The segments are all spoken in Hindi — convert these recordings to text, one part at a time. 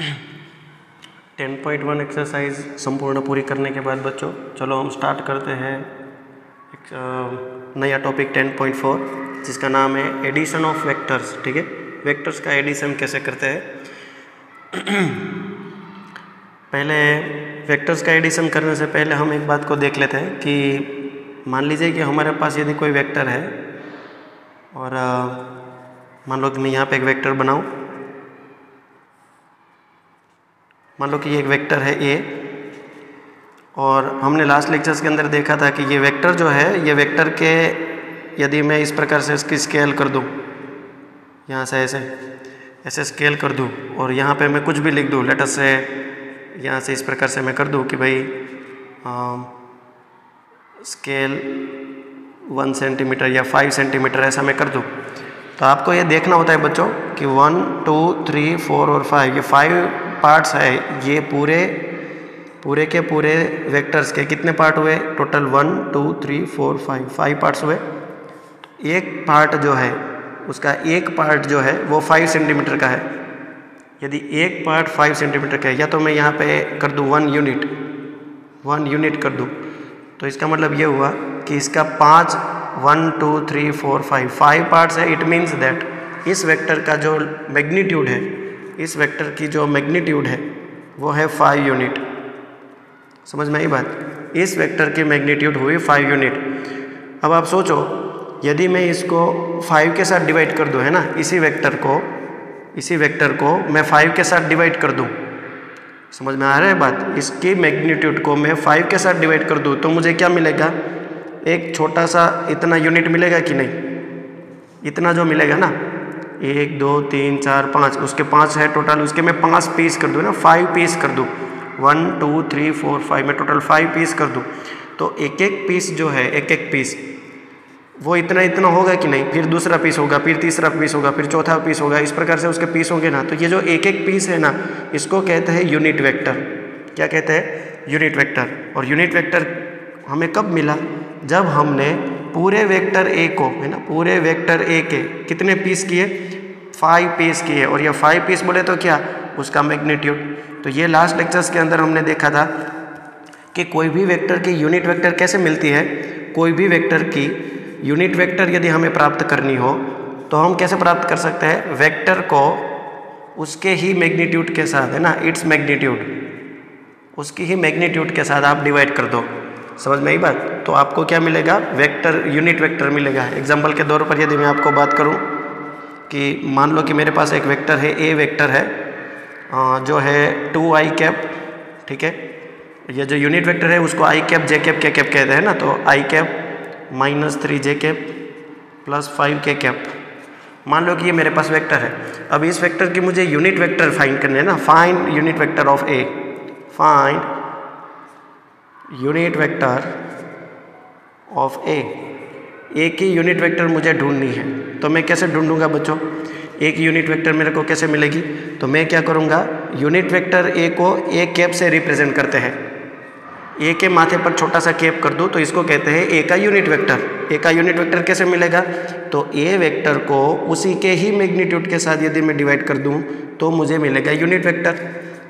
टेन पॉइंट वन एक्सरसाइज संपूर्ण पूरी करने के बाद बच्चों, चलो हम स्टार्ट करते हैं एक नया टॉपिक टेन पॉइंट फोर जिसका नाम है एडिशन ऑफ़ वेक्टर्स ठीक है? वेक्टर्स का एडिशन कैसे करते हैं? पहले वेक्टर्स का एडिशन करने से पहले हम एक बात को देख लेते हैं कि मान लीजिए कि हमारे पास यदि कोई वेक्टर है, और मान लो कि मैं यहाँ पे एक वेक्टर बनाऊँ मान लो कि ये एक वेक्टर है ए और हमने लास्ट लेक्चर्स के अंदर देखा था कि ये वेक्टर जो है ये वेक्टर के यदि मैं इस प्रकार से इसकी स्केल कर दूँ यहाँ से ऐसे ऐसे स्केल कर दूँ और यहाँ पे मैं कुछ भी लिख दूँ लेटर से यहाँ से इस प्रकार से मैं कर दूँ कि भाई आ, स्केल वन सेंटीमीटर या फाइव सेंटीमीटर ऐसा मैं कर दूँ। तो आपको ये देखना होता है बच्चों कि वन टू थ्री फोर और फाइव ये फाइव पार्ट्स है ये पूरे पूरे के पूरे वेक्टर्स के कितने पार्ट हुए? Total one two three four five five parts हुए। एक पार्ट जो है, उसका एक पार्ट जो है, वो फाइव सेंटीमीटर का है। यदि एक पार्ट फाइव सेंटीमीटर का है, या तो मैं यहाँ पे कर दूँ वन यूनिट वन यूनिट कर दूँ। तो इसका मतलब ये हुआ कि इसका पाँच one two three four five five parts है। इट मीन्स दैट इस वेक्टर का जो मैग्नीट्यूड है इस वेक्टर की जो मैग्नीट्यूड है, वो है फाइव यूनिट। समझ में आई बात? इस वेक्टर की मैग्नीट्यूड हुई फाइव यूनिट। अब आप सोचो, यदि मैं इसको फाइव के साथ डिवाइड कर दूँ, है ना, इसी वेक्टर को, इसी वेक्टर को मैं फाइव के साथ डिवाइड कर दूँ। समझ में आ रहा है बात? इसकी मैग्नीट्यूड को मैं फाइव के साथ डिवाइड कर दूँ तो मुझे क्या मिलेगा? एक छोटा सा इतना यूनिट मिलेगा कि नहीं? इतना जो मिलेगा ना एक, दो, तीन, चार, पाँच। उसके पाँच है टोटल उसके मैं पाँच पीस कर दूँ ना फाइव पीस कर दूँ। One two three four five मैं टोटल फाइव पीस कर दूँ। तो एक एक पीस जो है एक एक पीस वो इतना इतना होगा कि नहीं? फिर दूसरा पीस होगा, फिर तीसरा पीस होगा, फिर चौथा पीस होगा। इस प्रकार से उसके पीस होंगे ना। तो ये जो एक एक पीस है ना, इसको कहते हैं यूनिट वेक्टर क्या कहते हैं? यूनिट वेक्टर और यूनिट वेक्टर हमें कब मिला? जब हमने पूरे वेक्टर ए को, है ना? पूरे वेक्टर ए के कितने पीस किए? फाइव पीस किए। और ये फाइव पीस बोले तो क्या? उसका मैग्नीट्यूड तो ये लास्ट लेक्चर्स के अंदर हमने देखा था कि कोई भी वेक्टर की यूनिट वेक्टर कैसे मिलती है? कोई भी वेक्टर की यूनिट वेक्टर यदि हमें प्राप्त करनी हो तो हम कैसे प्राप्त कर सकते हैं? वेक्टर को उसके ही मैग्नीट्यूड के साथ, है ना? इट्स मैग्नीट्यूड उसकी ही मैग्नीट्यूड के साथ आप डिवाइड कर दो। समझ में आई बात? तो आपको क्या मिलेगा? वेक्टर यूनिट वेक्टर मिलेगा। एग्ज़ाम्पल के तौर पर यदि मैं आपको बात करूँ कि मान लो कि मेरे पास एक वेक्टर है ए वेक्टर है जो है टू आई कैप ठीक है? ये जो यूनिट वेक्टर है, उसको I cap J cap K cap कहते हैं ना? तो I cap minus three J cap plus five K cap मान लो कि ये मेरे पास वेक्टर है। अब इस वेक्टर की मुझे यूनिट वेक्टर फाइंड करने है ना? Find unit vector of A find unit vector of A A की यूनिट वेक्टर मुझे ढूंढनी है तो मैं कैसे ढूंढूँगा बच्चों? एक यूनिट वेक्टर मेरे को कैसे मिलेगी? तो मैं क्या करूँगा? यूनिट वेक्टर ए को ए कैप से रिप्रेजेंट करते हैं। ए के माथे पर छोटा सा कैप कर दूँ तो इसको कहते हैं ए का यूनिट वेक्टर ए का यूनिट वेक्टर कैसे मिलेगा? तो ए वेक्टर को उसी के ही मैग्नीट्यूड के साथ यदि मैं डिवाइड कर दूँ तो मुझे मिलेगा यूनिट वेक्टर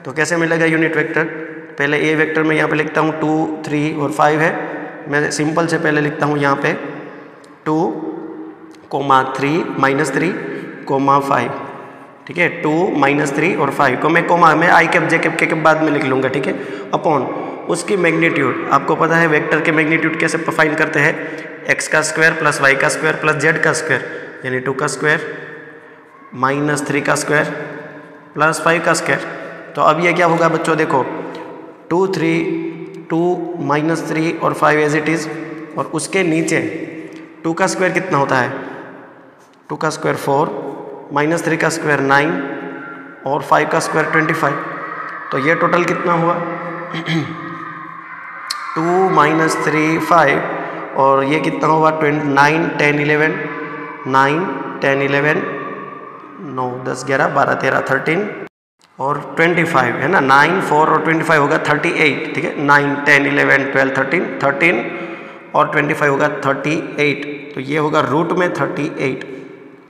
तो कैसे मिलेगा यूनिट वेक्टर पहले ए वेक्टर में यहाँ पे लिखता हूँ टू थ्री और फाइव है। मैं सिंपल से पहले लिखता हूँ यहाँ पे two comma three minus three comma five ठीक है? टू माइनस थ्री और फाइव को मैं कोमा मैं आई कैप जे कैप के बाद में लिख लूँगा, ठीक है? अपॉन उसकी मैग्नीट्यूड आपको पता है वेक्टर के मैग्नीट्यूड कैसे फाइन करते हैं? एक्स का स्क्वायर प्लस वाई का स्क्वायर प्लस जेड का स्क्वायर यानी टू का स्क्वायर माइनस थ्री का स्क्वायर प्लस फाइव का स्क्वायर तो अब ये क्या होगा बच्चों, देखो two three, two minus three और फाइव एज इट इज़ और उसके नीचे टू का स्क्वायर कितना होता है? टू का स्क्वायर फोर, माइनस थ्री का स्क्वायर नाइन और फाइव का स्क्वायर ट्वेंटी फाइव। तो ये टोटल कितना हुआ? टू माइनस थ्री फाइव और ये कितना हुआ? Twenty, nine, ten, eleven, nine, ten, eleven, नौ, दस, ग्यारह, बारह, तेरह, थर्टीन और 25 है ना? 9 4 और 25 होगा 38 ठीक है? 9 10 11 12 13 13 और 25 होगा 38 तो ये होगा रूट में 38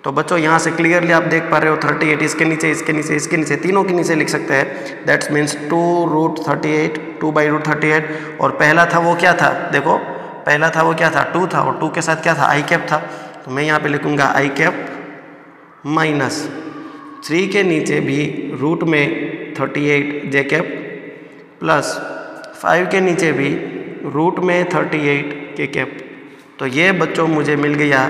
तो बच्चों, यहाँ से क्लियरली आप देख पा रहे हो 38 इसके नीचे इसके नीचे इसके नीचे, तीनों के नीचे लिख सकते हैं। That's means two root thirty eight two by root thirty eight और पहला था वो क्या था? देखो, पहला था वो क्या था? टू था और टू के साथ क्या था? आई कैप था। तो मैं यहाँ पे लिखूँगा आई कैप माइनस थ्री के नीचे भी रूट में thirty eight J cap plus five के नीचे भी रूट में थर्टी एट के कैप तो ये बच्चों मुझे मिल गया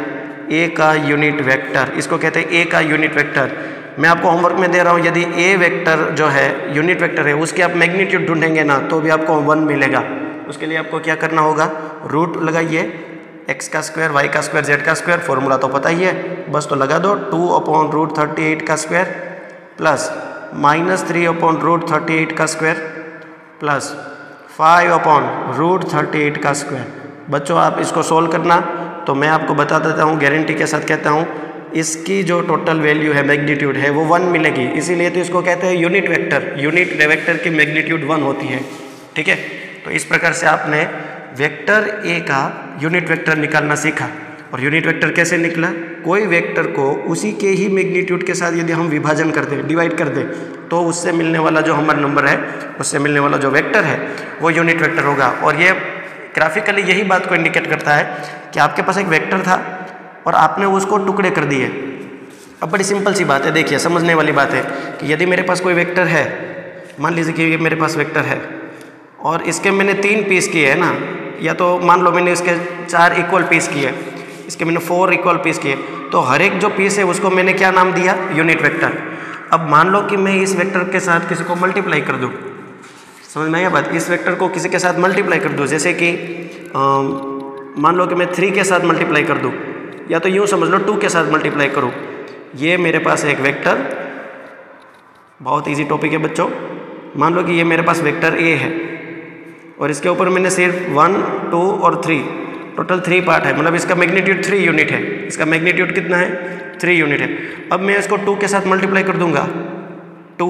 ए का यूनिट वेक्टर इसको कहते हैं ए का यूनिट वेक्टर मैं आपको होमवर्क में दे रहा हूँ, यदि ए वेक्टर जो है यूनिट वेक्टर है, उसके आप मैग्नीट्यूड ढूंढेंगे ना तो भी आपको वन मिलेगा. उसके लिए आपको क्या करना होगा? रूट लगाइए. एक्स का स्क्वायर वाई का स्क्वायर जेड का स्क्वायर फॉर्मूला तो पता ही है। बस तो लगा दो two upon root thirty eight का square plus minus three upon root thirty eight का square plus five upon root thirty eight का स्क्वायर बच्चों, आप इसको सोल्व करना। तो मैं आपको बता देता हूँ गारंटी के साथ कहता हूँ, इसकी जो टोटल वैल्यू है मैग्नीट्यूड है, वो वन मिलेगी। इसीलिए तो इसको कहते हैं यूनिट वेक्टर यूनिट वेक्टर की मैग्नीट्यूड वन होती है। ठीक है? तो इस प्रकार से आपने वेक्टर ए का यूनिट वेक्टर निकालना सीखा। और यूनिट वेक्टर कैसे निकला? कोई वेक्टर को उसी के ही मैग्नीट्यूड के साथ यदि हम विभाजन कर दें डिवाइड कर दें तो उससे मिलने वाला जो हमारा नंबर है, उससे मिलने वाला जो वेक्टर है, वो यूनिट वेक्टर होगा। और ये ग्राफिकली यही बात को इंडिकेट करता है कि आपके पास एक वेक्टर था और आपने उसको टुकड़े कर दिए। अब बड़ी सिंपल सी बात है, देखिए, समझने वाली बात है कि यदि मेरे पास कोई वेक्टर है, मान लीजिए कि ये मेरे पास वेक्टर है, और इसके मैंने तीन पीस किए हैं ना या तो मान लो मैंने इसके चार इक्वल पीस किए, इसके मैंने फोर इक्वल पीस किए तो हर एक जो पीस है उसको मैंने क्या नाम दिया? यूनिट वेक्टर अब मान लो कि मैं इस वेक्टर के साथ किसी को मल्टीप्लाई कर दूँ। समझ में आया बात? इस वेक्टर को किसी के साथ मल्टीप्लाई कर दूँ, जैसे कि मान लो कि मैं थ्री के साथ मल्टीप्लाई कर दूँ, या तो यूँ समझ लो टू के साथ मल्टीप्लाई करूँ। ये मेरे पास एक वेक्टर बहुत इजी टॉपिक है बच्चों। मान लो कि ये मेरे पास वेक्टर ए है। और इसके ऊपर मैंने सिर्फ़ वन, टू और थ्री टोटल थ्री पार्ट है। मतलब इसका मैग्नीट्यूड थ्री यूनिट है। इसका मैग्नीट्यूड कितना है? थ्री यूनिट है। अब मैं इसको टू के साथ मल्टीप्लाई कर दूँगा। टू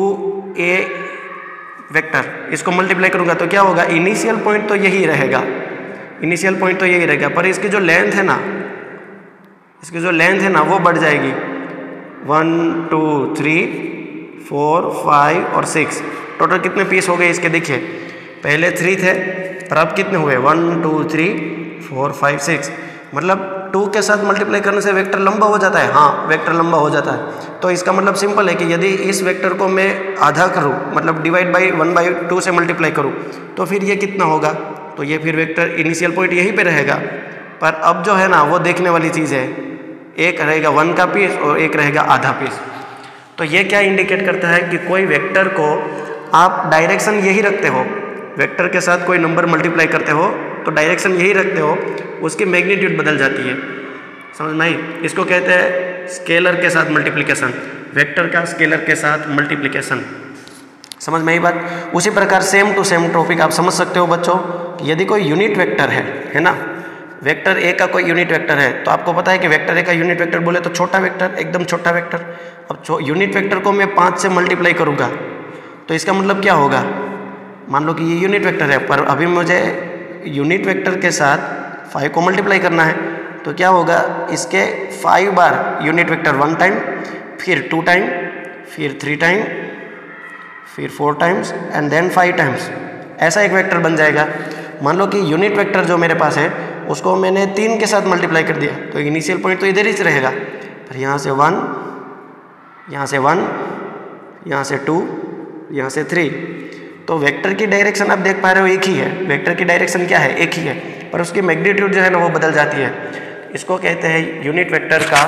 ए वेक्टर इसको मल्टीप्लाई करूँगा तो क्या होगा? इनिशियल पॉइंट तो यही रहेगा। इनिशियल पॉइंट तो यही रहेगा। पर इसकी जो लेंथ है ना, इसकी जो लेंथ है ना, वो बढ़ जाएगी। One two three four five और सिक्स टोटल कितने पीस हो गए इसके? देखिए। पहले थ्री थे, पर अब कितने हुए? One two three four five six मतलब टू के साथ मल्टीप्लाई करने से वेक्टर लंबा हो जाता है? हाँ वेक्टर लंबा हो जाता है। तो इसका मतलब सिंपल है कि यदि इस वेक्टर को मैं आधा करूँ मतलब divide by one by two से मल्टीप्लाई करूँ तो फिर ये कितना होगा? तो ये फिर वेक्टर इनिशियल पॉइंट यहीं पे रहेगा। पर अब जो है ना, वो देखने वाली चीज़ है। एक रहेगा वन का पीस और एक रहेगा आधा पीस तो ये क्या इंडिकेट करता है कि कोई वेक्टर को आप डायरेक्शन यही रखते हो वेक्टर के साथ कोई नंबर मल्टीप्लाई करते हो तो डायरेक्शन यही रखते हो, उसकी मैग्नीट्यूड बदल जाती है। समझ में आई? इसको कहते हैं स्केलर के साथ मल्टीप्लिकेशन। वेक्टर का स्केलर के साथ मल्टीप्लिकेशन। समझ में आई बात? उसी प्रकार सेम टू सेम टॉपिक आप समझ सकते हो बच्चों यदि कोई यूनिट वेक्टर है है ना? वेक्टर ए का कोई यूनिट वेक्टर है तो आपको पता है कि वेक्टर ए का यूनिट वेक्टर बोले तो छोटा वेक्टर एकदम छोटा वेक्टर अब यूनिट वेक्टर को मैं पाँच से मल्टीप्लाई करूँगा तो इसका मतलब क्या होगा? मान लो कि ये यूनिट वेक्टर है, पर अभी मुझे यूनिट वेक्टर के साथ फाइव को मल्टीप्लाई करना है तो क्या होगा? इसके फाइव बार यूनिट वेक्टर वन टाइम फिर टू टाइम फिर थ्री टाइम फिर four times and then five times ऐसा एक वेक्टर बन जाएगा। मान लो कि यूनिट वेक्टर जो मेरे पास है, उसको मैंने तीन के साथ मल्टीप्लाई कर दिया तो इनिशियल पॉइंट तो इधर ही रहेगा। फिर यहाँ से वन यहाँ से वन यहाँ से टू यहाँ से थ्री तो वेक्टर की डायरेक्शन आप देख पा रहे हो एक ही है। वेक्टर की डायरेक्शन क्या है? एक ही है। पर उसकी मैग्नीट्यूड जो है ना, वो बदल जाती है। इसको कहते हैं यूनिट वेक्टर का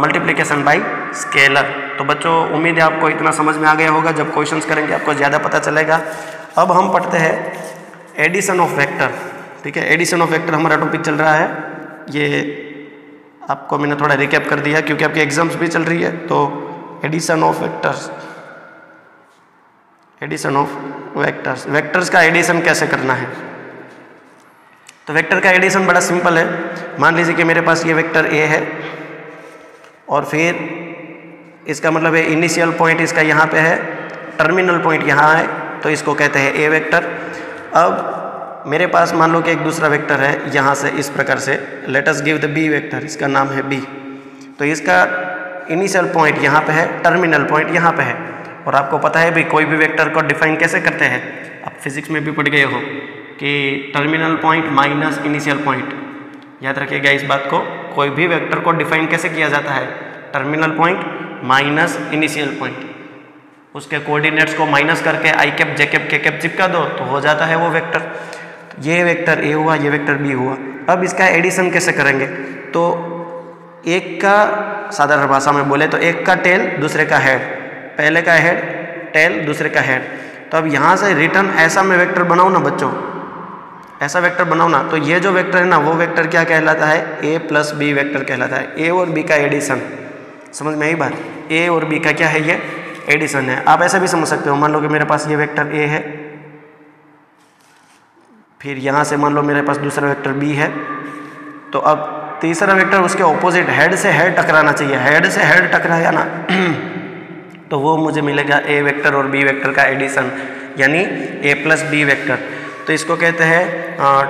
मल्टीप्लिकेशन बाय स्केलर तो बच्चों, उम्मीद है आपको इतना समझ में आ गया होगा। जब क्वेश्चंस करेंगे, आपको ज़्यादा पता चलेगा। अब हम पढ़ते हैं एडिशन ऑफ़ वेक्टर ठीक है? एडिशन ऑफ़ वेक्टर हमारा टॉपिक चल रहा है। ये आपको मैंने थोड़ा रिकैप कर दिया, क्योंकि आपकी एग्ज़ाम्स भी चल रही है। तो addition of vectors addition of vectors. Vectors का एडिशन कैसे करना है? तो वेक्टर का एडिशन बड़ा सिंपल है। मान लीजिए कि मेरे पास ये वेक्टर ए है और फिर इसका मतलब है इनिशियल पॉइंट इसका यहाँ पे है टर्मिनल पॉइंट यहाँ है तो इसको कहते हैं ए वेक्टर अब मेरे पास मान लो कि एक दूसरा वेक्टर है यहाँ से इस प्रकार से। Let us give the B vector इसका नाम है बी तो इसका इनिशियल पॉइंट यहाँ पे है टर्मिनल पॉइंट यहाँ पे है। और आपको पता है भी कोई भी वेक्टर को डिफाइन कैसे करते हैं? आप फिजिक्स में भी पढ़ गए हो कि terminal point minus initial point याद रखिएगा इस बात को, कोई भी वेक्टर को डिफाइन कैसे किया जाता है? Terminal point minus initial point उसके कोऑर्डिनेट्स को माइनस करके I cap J cap K cap चिपका दो तो हो जाता है वो वेक्टर। ये वेक्टर ए हुआ, ये वेक्टर बी हुआ। अब इसका एडिशन कैसे करेंगे? तो एक का साधारण भाषा में बोले तो एक का टेल दूसरे का हेड पहले का हेड टेल दूसरे का हेड तो अब यहाँ से रिटर्न ऐसा मैं वेक्टर बनाऊँ ना बच्चों। ऐसा वेक्टर बनाओ ना तो ये जो वेक्टर है ना, वो वेक्टर क्या कहलाता है? ए प्लस बी वेक्टर कहलाता है। ए और बी का एडिशन समझ में आई बात? ए और बी का क्या है ये? एडिशन है। आप ऐसा भी समझ सकते हो। मान लो कि मेरे पास ये वेक्टर ए है। फिर यहाँ से मान लो मेरे पास दूसरा वेक्टर बी है। तो अब तीसरा वेक्टर उसके ऑपोजिट हेड से हेड टकराना चाहिए। हेड से हेड टकराया ना। तो वो मुझे मिलेगा ए वेक्टर और बी वेक्टर का एडिशन यानी ए प्लस बी वेक्टर तो इसको कहते हैं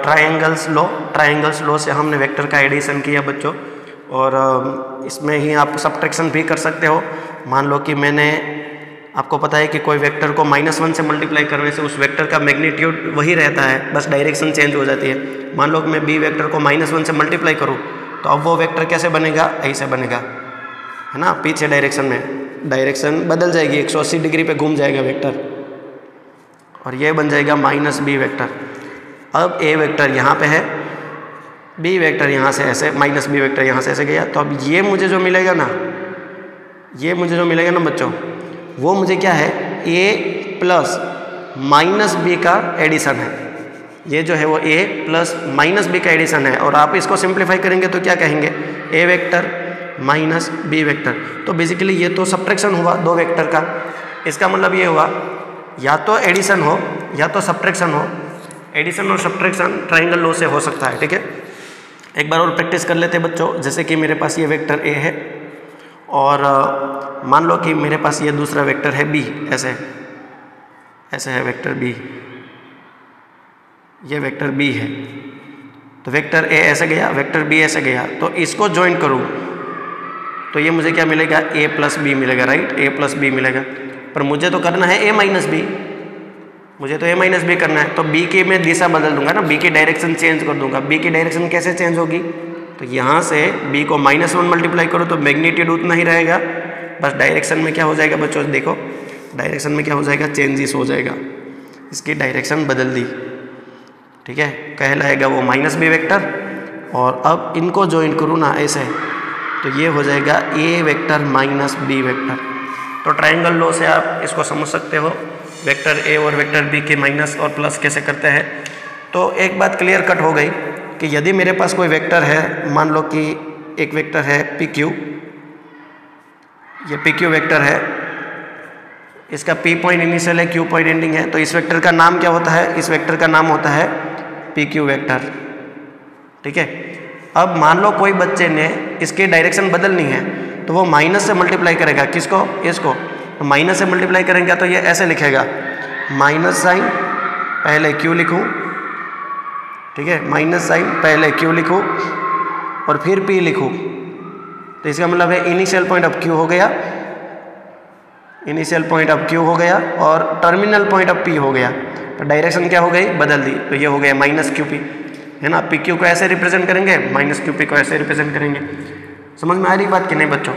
ट्राइंगल्स लो ट्राइंगल्स लो से हमने वेक्टर का एडिशन किया बच्चों. और इसमें ही आप सब्ट्रैक्शन भी कर सकते हो. मान लो कि मैंने आपको पता है कि कोई वेक्टर को माइनस वन से मल्टीप्लाई करने से उस वेक्टर का मैग्नीट्यूड वही रहता है. बस डायरेक्शन चेंज हो जाती है. मान लो कि मैं बी वेक्टर को माइनस वन से मल्टीप्लाई करूँ तो अब वो वेक्टर कैसे बनेगा? ऐसे बनेगा. है ना? पीछे डायरेक्शन में. डायरेक्शन बदल जाएगी 180 डिग्री पे घूम जाएगा वेक्टर। और ये बन जाएगा माइनस बी वैक्टर। अब ए वेक्टर यहाँ पे है, बी वेक्टर यहाँ से ऐसे, माइनस बी वेक्टर यहाँ से ऐसे गया। तो अब ये मुझे जो मिलेगा ना, ये मुझे जो मिलेगा ना बच्चों, वो मुझे क्या है? ए प्लस माइनस बी का एडिशन है। ये जो है वो ए प्लस माइनस बी का एडिशन है। और आप इसको सिंप्लीफाई करेंगे तो क्या कहेंगे? A vector minus B vector. तो बेसिकली ये तो सब्ट्रैक्शन हुआ दो वेक्टर का। इसका मतलब ये हुआ, या तो एडिशन हो, या तो सब्ट्रैक्शन हो। एडिशन और सब्ट्रैक्शन ट्राइंगल लो से हो सकता है, ठीक है? एक बार और प्रैक्टिस कर लेते बच्चों। जैसे कि मेरे पास ये वेक्टर ए है, और मान लो कि मेरे पास ये दूसरा वेक्टर है बी ऐसे। ऐसे है वेक्टर बी ये वेक्टर बी है। तो वेक्टर ए ऐसे गया वेक्टर बी ऐसे गया। तो इसको ज्वाइन करूँ। तो ये मुझे क्या मिलेगा? ए प्लस बी मिलेगा राइट ए प्लस बी मिलेगा। पर मुझे तो करना है ए माइनस बी मुझे तो ए माइनस बी करना है। तो बी की मैं दिशा बदल दूँगा ना। बी की डायरेक्शन चेंज कर दूँगा। बी की डायरेक्शन कैसे चेंज होगी? तो यहाँ से बी को माइनस वन मल्टीप्लाई करो तो मैग्नीट्यूड उतना ही रहेगा। बस डायरेक्शन में क्या हो जाएगा बच्चों? देखो डायरेक्शन में क्या हो जाएगा? चेंजेस हो जाएगा। इसकी डायरेक्शन बदल दी। ठीक है? कहलाएगा वो माइनस बी वेक्टर और अब इनको ज्वाइन करूँ ना, ऐसे। तो ये हो जाएगा A vector minus B vector तो ट्राइंगल लो से आप इसको समझ सकते हो। वेक्टर ए और वेक्टर बी के माइनस और प्लस कैसे करते हैं। तो एक बात क्लियर कट हो गई कि यदि मेरे पास कोई वेक्टर है, मान लो कि एक वेक्टर है पी क्यू ये पी क्यू वेक्टर है। इसका पी पॉइंट इनिशियल है क्यू पॉइंट एंडिंग है तो इस वेक्टर का नाम क्या होता है? इस वेक्टर का नाम होता है पी क्यू वैक्टर ठीक है? अब मान लो कोई बच्चे ने इसकी डायरेक्शन बदलनी है तो वो माइनस से मल्टीप्लाई करेगा। किसको? इसको। तो माइनस से मल्टीप्लाई करेंगे तो ये ऐसे लिखेगा। माइनस साइन पहले क्यू लिखूँ? ठीक है माइनस साइन पहले क्यू लिखूँ? और फिर पी लिखूँ। तो इसका मतलब है इनिशियल पॉइंट अब क्यू हो गया? इनिशियल पॉइंट अब क्यू हो गया? और टर्मिनल पॉइंट अब पी हो गया। तो डायरेक्शन क्या हो गई? बदल दी। तो ये हो गया माइनस क्यू पी है ना? पी क्यू को ऐसे रिप्रेजेंट करेंगे माइनस क्यू पी को ऐसे रिप्रेजेंट करेंगे। समझ में आ रही बात कि नहीं बच्चों?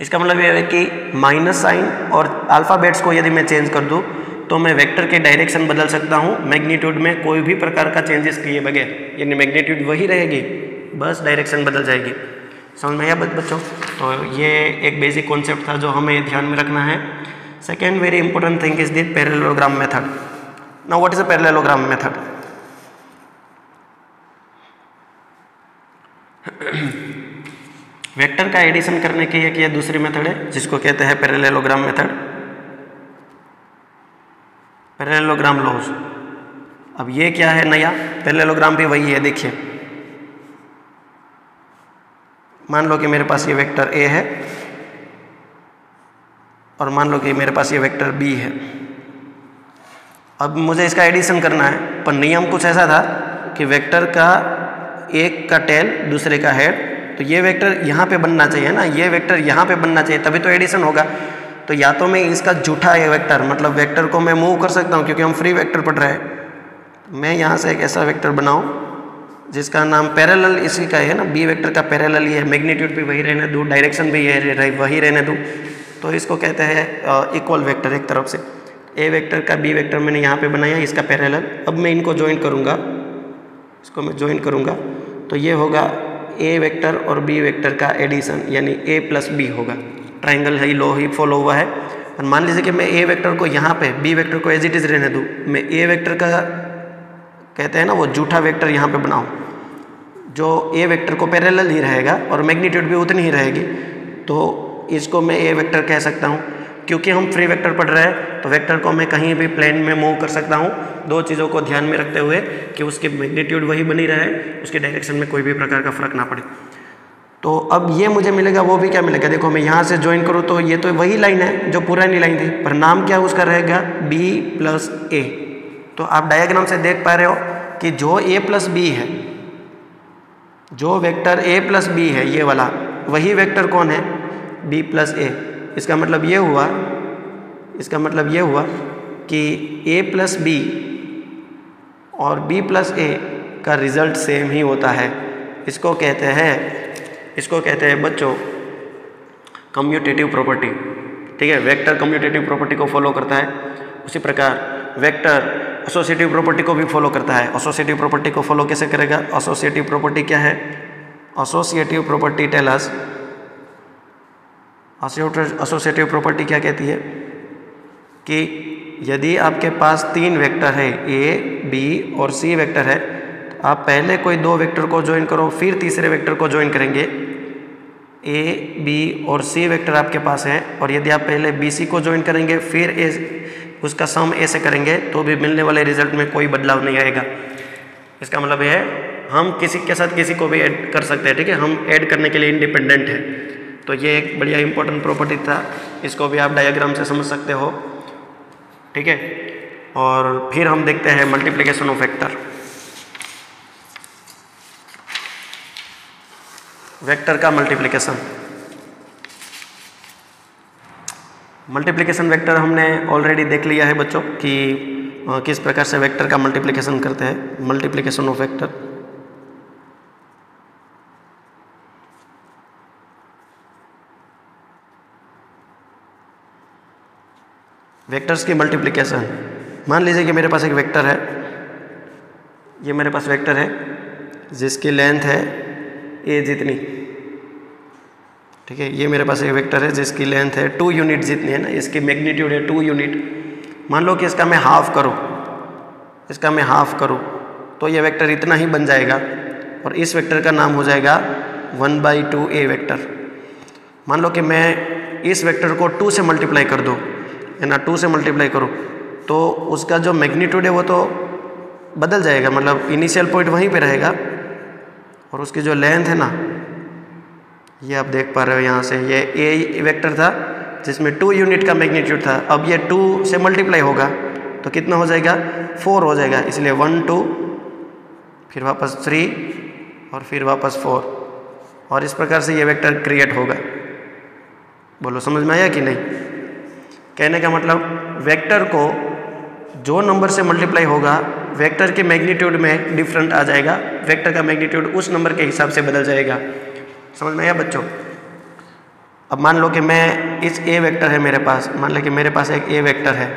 इसका मतलब यह है कि माइनस साइन और अल्फ़ाबेट्स को यदि मैं चेंज कर दूँ तो मैं वेक्टर के डायरेक्शन बदल सकता हूँ। मैग्नीट्यूड में कोई भी प्रकार का चेंजेस किए बगैर, यानी मैग्नीट्यूड वही रहेगी, बस डायरेक्शन बदल जाएगी। समझ में आया बच्चों? तो ये एक बेसिक कॉन्सेप्ट था जो हमें ध्यान में रखना है। Second very important thing is the parallelogram method Now, what is a parallelogram method? Vector का एडिशन करने की एक दूसरी मेथड है, जिसको कहते हैं पैरेललोग्राम मेथड पैरेललोग्राम लॉज अब ये क्या है नया? पैरेललोग्राम भी वही है, देखिए। मान लो कि मेरे पास ये वेक्टर ए है, और मान लो कि मेरे पास ये वेक्टर बी है। अब मुझे इसका एडिशन करना है, पर नियम कुछ ऐसा था कि वेक्टर का एक का टेल दूसरे का हेड तो ये वेक्टर यहाँ पे बनना चाहिए ना, ये वेक्टर यहाँ पे बनना चाहिए, तभी तो एडिशन होगा। तो या तो मैं इसका जूठा है वेक्टर मतलब वेक्टर को मैं मूव कर सकता हूँ, क्योंकि हम फ्री वेक्टर पढ़ रहे हैं। मैं यहाँ से एक ऐसा वेक्टर बनाऊँ, जिसका नाम पैरेलल इसी का है ना बी वेक्टर का पैरेलल ही है मैग्नीट्यूड भी वही रहने दूँ डायरेक्शन भी है वही रहने दूँ। तो इसको कहते हैं इक्वल वेक्टर एक तरफ़ से। ए वेक्टर का बी वेक्टर मैंने यहाँ पे बनाया, इसका पैरेलल अब मैं इनको ज्वाइन करूँगा। इसको मैं ज्वाइन करूँगा। तो ये होगा ए वेक्टर और बी वेक्टर का एडिशन यानी ए प्लस बी होगा। ट्राइंगल है लो ही फॉलो हुआ है। और मान लीजिए कि मैं ए वेक्टर को यहाँ पे बी वेक्टर को एज इट इज़ रहने दूँ। मैं ए वेक्टर का, कहते हैं ना, वो जूठा वेक्टर यहाँ पे बनाऊँ। जो ए वेक्टर को पैरेलल ही रहेगा और मैग्नीट्यूड भी उतनी ही रहेगी तो इसको मैं ए वेक्टर कह सकता हूँ। क्योंकि हम फ्री वेक्टर पढ़ रहे हैं तो वेक्टर को मैं कहीं भी प्लेन में मूव कर सकता हूँ। दो चीज़ों को ध्यान में रखते हुए कि उसकी मैग्नीट्यूड वही बनी रहे, उसके डायरेक्शन में कोई भी प्रकार का फ़र्क ना पड़े। तो अब ये मुझे मिलेगा, वो भी क्या मिलेगा? देखो, मैं यहाँ से ज्वाइन करूँ तो ये तो वही लाइन है, जो पुरानी लाइन थी, पर नाम क्या उसका रहेगा? बी प्लस ए तो आप डायग्राम से देख पा रहे हो कि जो ए प्लस बी है, जो वेक्टर ए प्लस बी है, ये वाला, वही वेक्टर कौन है? बी प्लस ए इसका मतलब ये हुआ, इसका मतलब ये हुआ कि ए प्लस बी और बी प्लस ए का रिज़ल्ट सेम ही होता है। इसको कहते हैं, इसको कहते हैं बच्चों कम्यूटेटिव प्रॉपर्टी ठीक है वेक्टर कम्यूटेटिव प्रॉपर्टी को फॉलो करता है। उसी प्रकार वेक्टर एसोसिएटिव प्रॉपर्टी को भी फॉलो करता है। एसोसिएटिव प्रॉपर्टी को फॉलो कैसे करेगा? एसोसिएटिव प्रॉपर्टी क्या है? Associative property tells associative property क्या कहती है? कि यदि आपके पास तीन वेक्टर है ए बी और सी वेक्टर है तो आप पहले कोई दो वेक्टर को ज्वाइन करो, फिर तीसरे वेक्टर को ज्वाइन करेंगे। ए बी और सी वेक्टर आपके पास है, और यदि आप पहले बी सी को ज्वाइन करेंगे, फिर ए उसका सम ए से करेंगे तो भी मिलने वाले रिज़ल्ट में कोई बदलाव नहीं आएगा। इसका मतलब यह है, हम किसी के साथ किसी को भी ऐड कर सकते हैं, ठीक है? हम ऐड करने के लिए इंडिपेंडेंट है। तो ये एक बढ़िया इंपॉर्टेंट प्रॉपर्टी था। इसको भी आप डायग्राम से समझ सकते हो। ठीक है? और फिर हम देखते हैं मल्टीप्लिकेशन ऑफ़ वेक्टर वेक्टर का मल्टीप्लिकेशन मल्टीप्लिकेशन वेक्टर हमने ऑलरेडी देख लिया है बच्चों कि किस प्रकार से वेक्टर का मल्टीप्लिकेशन करते हैं। मल्टीप्लिकेशन ऑफ़ वेक्टर वेक्टर्स की मल्टीप्लिकेशन। मान लीजिए कि मेरे पास एक वेक्टर है। ये मेरे पास वेक्टर है, जिसकी लेंथ है ए जितनी। ठीक है, ये मेरे पास एक वेक्टर है, जिसकी लेंथ है टू यूनिट जितनी है ना, इसकी मैग्नीट्यूड है टू यूनिट। मान लो कि इसका मैं हाफ़ करूँ, इसका मैं हाफ़ करूँ तो ये वेक्टर इतना ही बन जाएगा, और इस वेक्टर का नाम हो जाएगा one by two A vector. मान लो कि मैं इस वेक्टर को टू से मल्टीप्लाई कर दूँ है ना टू से मल्टीप्लाई करो तो उसका जो मैग्नीट्यूड है वो तो बदल जाएगा मतलब इनिशियल पॉइंट वहीं पे रहेगा, और उसकी जो लेंथ है ना, ये आप देख पा रहे हो यहाँ से, ये ए वेक्टर था, जिसमें टू यूनिट का मैग्नीट्यूड था, अब ये टू से मल्टीप्लाई होगा तो कितना हो जाएगा? फोर हो जाएगा, इसलिए वन टू फिर वापस थ्री और फिर वापस फोर और इस प्रकार से ये वेक्टर क्रिएट होगा। बोलो, समझ में आया कि नहीं? कहने का मतलब वेक्टर को जो नंबर से मल्टीप्लाई होगा वेक्टर के मैग्नीट्यूड में डिफरेंट आ जाएगा वेक्टर का मैग्नीट्यूड उस नंबर के हिसाब से बदल जाएगा। समझ में आया बच्चों? अब मान लो कि मैं इस ए वेक्टर है मेरे पास, मान लो कि मेरे पास एक ए वेक्टर है।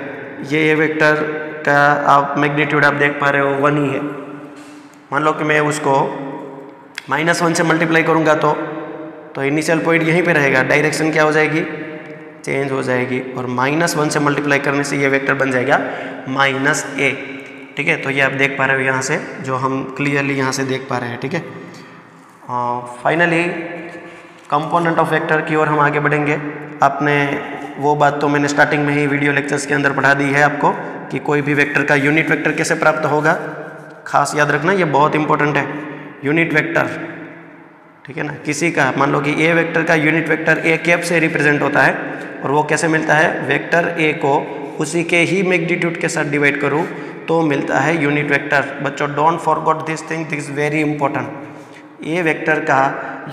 ये ए वेक्टर का आप मैग्नीट्यूड आप देख पा रहे हो, वन ही है। मान लो कि मैं उसको माइनस वन से मल्टीप्लाई करूँगा तो तो इनिशियल पॉइंट यहीं पे रहेगा डायरेक्शन क्या हो जाएगी? चेंज हो जाएगी और माइनस वन से मल्टीप्लाई करने से ये वेक्टर बन जाएगा माइनस ए, ठीक है? तो ये आप देख पा रहे हो यहाँ से, जो हम क्लियरली यहाँ से देख पा रहे हैं, ठीक है? फाइनली कंपोनेंट ऑफ़ वेक्टर की ओर हम आगे बढ़ेंगे। आपने वो बात तो मैंने स्टार्टिंग में ही वीडियो लेक्चर्स के अंदर पढ़ा दी है आपको कि कोई भी वेक्टर का यूनिट वेक्टर कैसे प्राप्त होगा। खास याद रखना, ये बहुत इंपॉर्टेंट है। यूनिट वेक्टर ठीक है ना? किसी का, मान लो कि ए वेक्टर का यूनिट वेक्टर ए कैप से रिप्रेजेंट होता है, और वो कैसे मिलता है? वेक्टर ए को उसी के ही मैग्नीट्यूड के साथ डिवाइड करूँ तो मिलता है यूनिट वेक्टर बच्चों don't forgot this thing this very important A vector का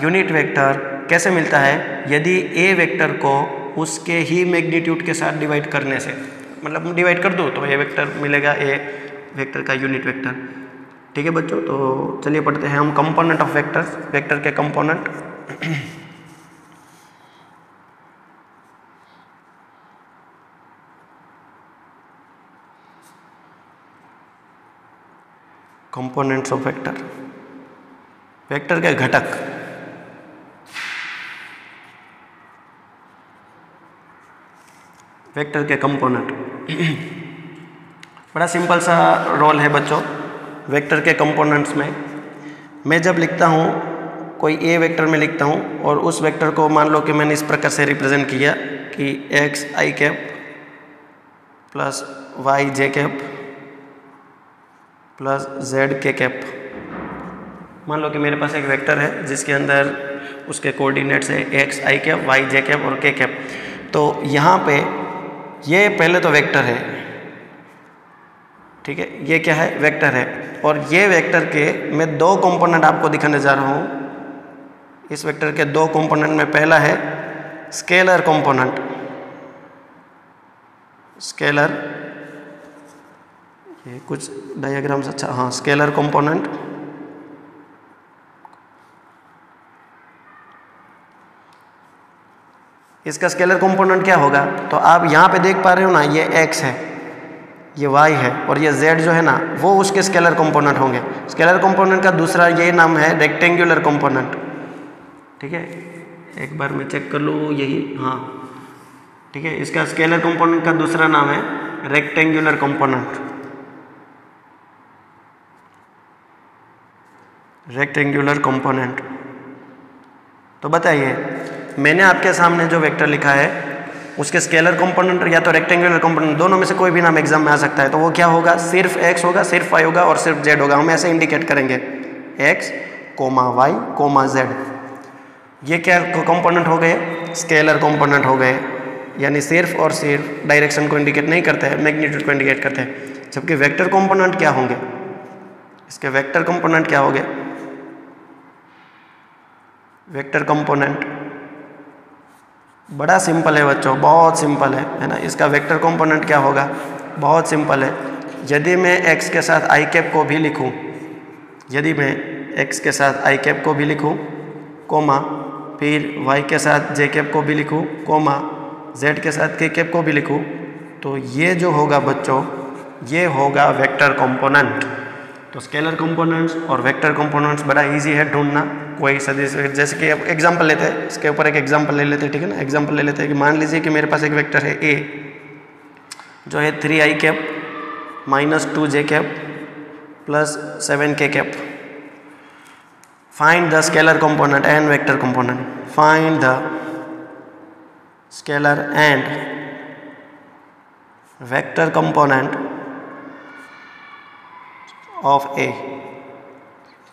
यूनिट वेक्टर कैसे मिलता है? यदि ए वेक्टर को उसके ही मैग्नीट्यूड के साथ डिवाइड करने से मतलब डिवाइड कर दो तो ए वेक्टर मिलेगा ए वेक्टर का यूनिट वेक्टर ठीक है बच्चों? तो चलिए पढ़ते हैं हम कंपोनेंट ऑफ़ वेक्टर्स वेक्टर के component components of vector vector के घटक। वेक्टर के कंपोनेंट बड़ा सिंपल सा रोल है बच्चों। वेक्टर के कंपोनेंट्स में। मैं जब लिखता हूँ, कोई ए वेक्टर में लिखता हूँ और उस वेक्टर को मान लो कि मैंने इस प्रकार से रिप्रेजेंट किया कि X I cap plus Y J cap plus Z K cap मान लो कि मेरे पास एक वेक्टर है जिसके अंदर उसके कोऑर्डिनेट्स है X I cap Y J cap और के कैप तो यहाँ पे ये पहले तो वेक्टर है। ठीक है? ये क्या है? वेक्टर है। और ये वेक्टर के मैं दो कंपोनेंट आपको दिखाने जा रहा हूँ। इस वेक्टर के दो कंपोनेंट में पहला है स्केलर कंपोनेंट स्केलर ये कुछ डायग्राम्स अच्छा हाँ स्केलर कंपोनेंट इसका स्केलर कंपोनेंट क्या होगा? तो आप यहाँ पे देख पा रहे हो ना, ये x है। ये y है और ये जेड जो है ना, वो उसके स्केलर कंपोनेंट होंगे। स्केलर कंपोनेंट का दूसरा ये नाम है रेक्टेंगुलर कंपोनेंट ठीक है? एक बार मैं चेक कर लूँ, यही हाँ। ठीक है? इसका स्केलर कंपोनेंट का दूसरा नाम है रेक्टेंगुलर कंपोनेंट रेक्टेंगुलर कंपोनेंट तो बताइए, मैंने आपके सामने जो वेक्टर लिखा है उसके स्केलर कंपोनेंट या तो रेक्टेंगुलर कंपोनेंट दोनों में से कोई भी नाम एग्ज़ाम में आ सकता है। तो वो क्या होगा? सिर्फ़ एक्स होगा, सिर्फ़ वाई होगा और सिर्फ़ जेड होगा। हम ऐसे इंडिकेट करेंगे। X comma Y comma Z ये क्या कंपोनेंट हो गए? स्केलर कंपोनेंट हो गए। यानी सिर्फ़ और सिर्फ़ डायरेक्शन को इंडिकेट नहीं करते हैं मैग्नीट्यूड को इंडिकेट करते हैं। जबकि वेक्टर कंपोनेंट क्या होंगे? इसके वेक्टर कंपोनेंट क्या होंगे? वेक्टर कंपोनेंट बड़ा सिंपल है बच्चों, बहुत सिंपल है है ना? इसका वेक्टर कंपोनेंट क्या होगा? बहुत सिंपल है। यदि मैं x के साथ आई कैप को भी लिखूं, यदि मैं x के साथ आई कैप को भी लिखूं कोमा फिर y के साथ जे कैप को भी लिखूं कोमा z के साथ के कैप को भी लिखूं तो ये जो होगा बच्चों, ये होगा वेक्टर कंपोनेंट तो स्केलर कंपोनेंट्स और वेक्टर कंपोनेंट्स बड़ा इजी है ढूंढना। कोई सदिश जैसे कि अब एग्जांपल लेते हैं, इसके ऊपर एक एग्जांपल ले लेते हैं, ठीक है ना? एग्जांपल ले लेते हैं कि मान लीजिए कि मेरे पास एक वेक्टर है ए जो है three I cap minus two J cap plus seven K cap find the scalar component and vector component find the scalar and vector component of a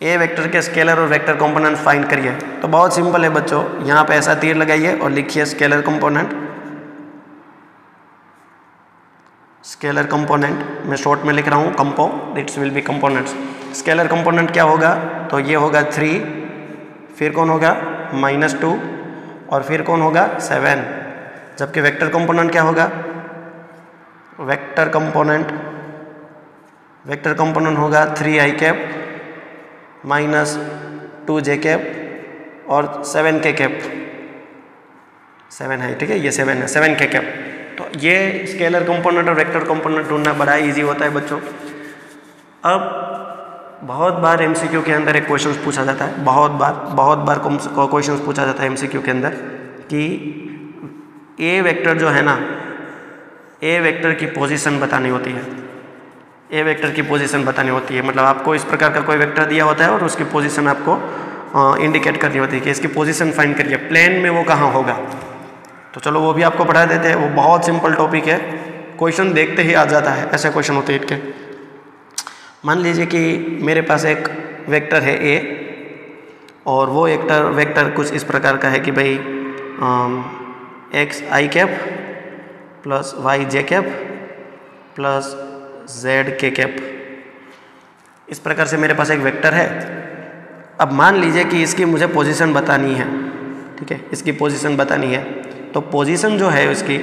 A vector के स्केलर और वेक्टर कंपोनेंट फाइंड करिए। तो बहुत सिंपल है बच्चों। यहाँ पे ऐसा तीर लगाइए और लिखिए स्केलर कंपोनेंट स्केलर कंपोनेंट मैं शॉर्ट में लिख रहा हूँ compo it's will be components scalar component क्या होगा? तो ये होगा थ्री फिर कौन होगा? माइनस टू और फिर कौन होगा? सेवन जबकि वेक्टर कंपोनेंट क्या होगा? वेक्टर कंपोनेंट वेक्टर कंपोनेंट होगा three I cap minus two J cap और सेवन के कैप। सेवन है, ठीक है? ये सेवन है, सेवन के कैप। तो ये स्केलर कंपोनेंट और वेक्टर कंपोनेंट ढूंढना बड़ा इजी होता है बच्चों। अब बहुत बार एमसीक्यू के अंदर एक क्वेश्चन पूछा जाता है, बहुत बार बहुत बार क्वेश्चन पूछा जाता है एमसीक्यू के अंदर कि ए वेक्टर जो है ना ए वेक्टर की पोजीशन बतानी होती है। ए वेक्टर की पोजीशन बतानी होती है। मतलब आपको इस प्रकार का कोई वेक्टर दिया होता है और उसकी पोजीशन आपको इंडिकेट करनी होती है कि इसकी पोजीशन फाइंड करिए। प्लेन में वो कहाँ होगा? तो चलो वो भी आपको पढ़ा देते हैं। वो बहुत सिंपल टॉपिक है। क्वेश्चन देखते ही आ जाता है। ऐसे क्वेश्चन होते हैं इनके। मान लीजिए कि मेरे पास एक वेक्टर है ए और वो वेक्टर वेक्टर कुछ इस प्रकार का है कि भाई X I cap plus Y J cap plus Z K cap इस प्रकार से मेरे पास एक वेक्टर है। अब मान लीजिए कि इसकी मुझे पोजीशन बतानी है, ठीक है? इसकी पोजीशन बतानी है। तो पोजीशन जो है उसकी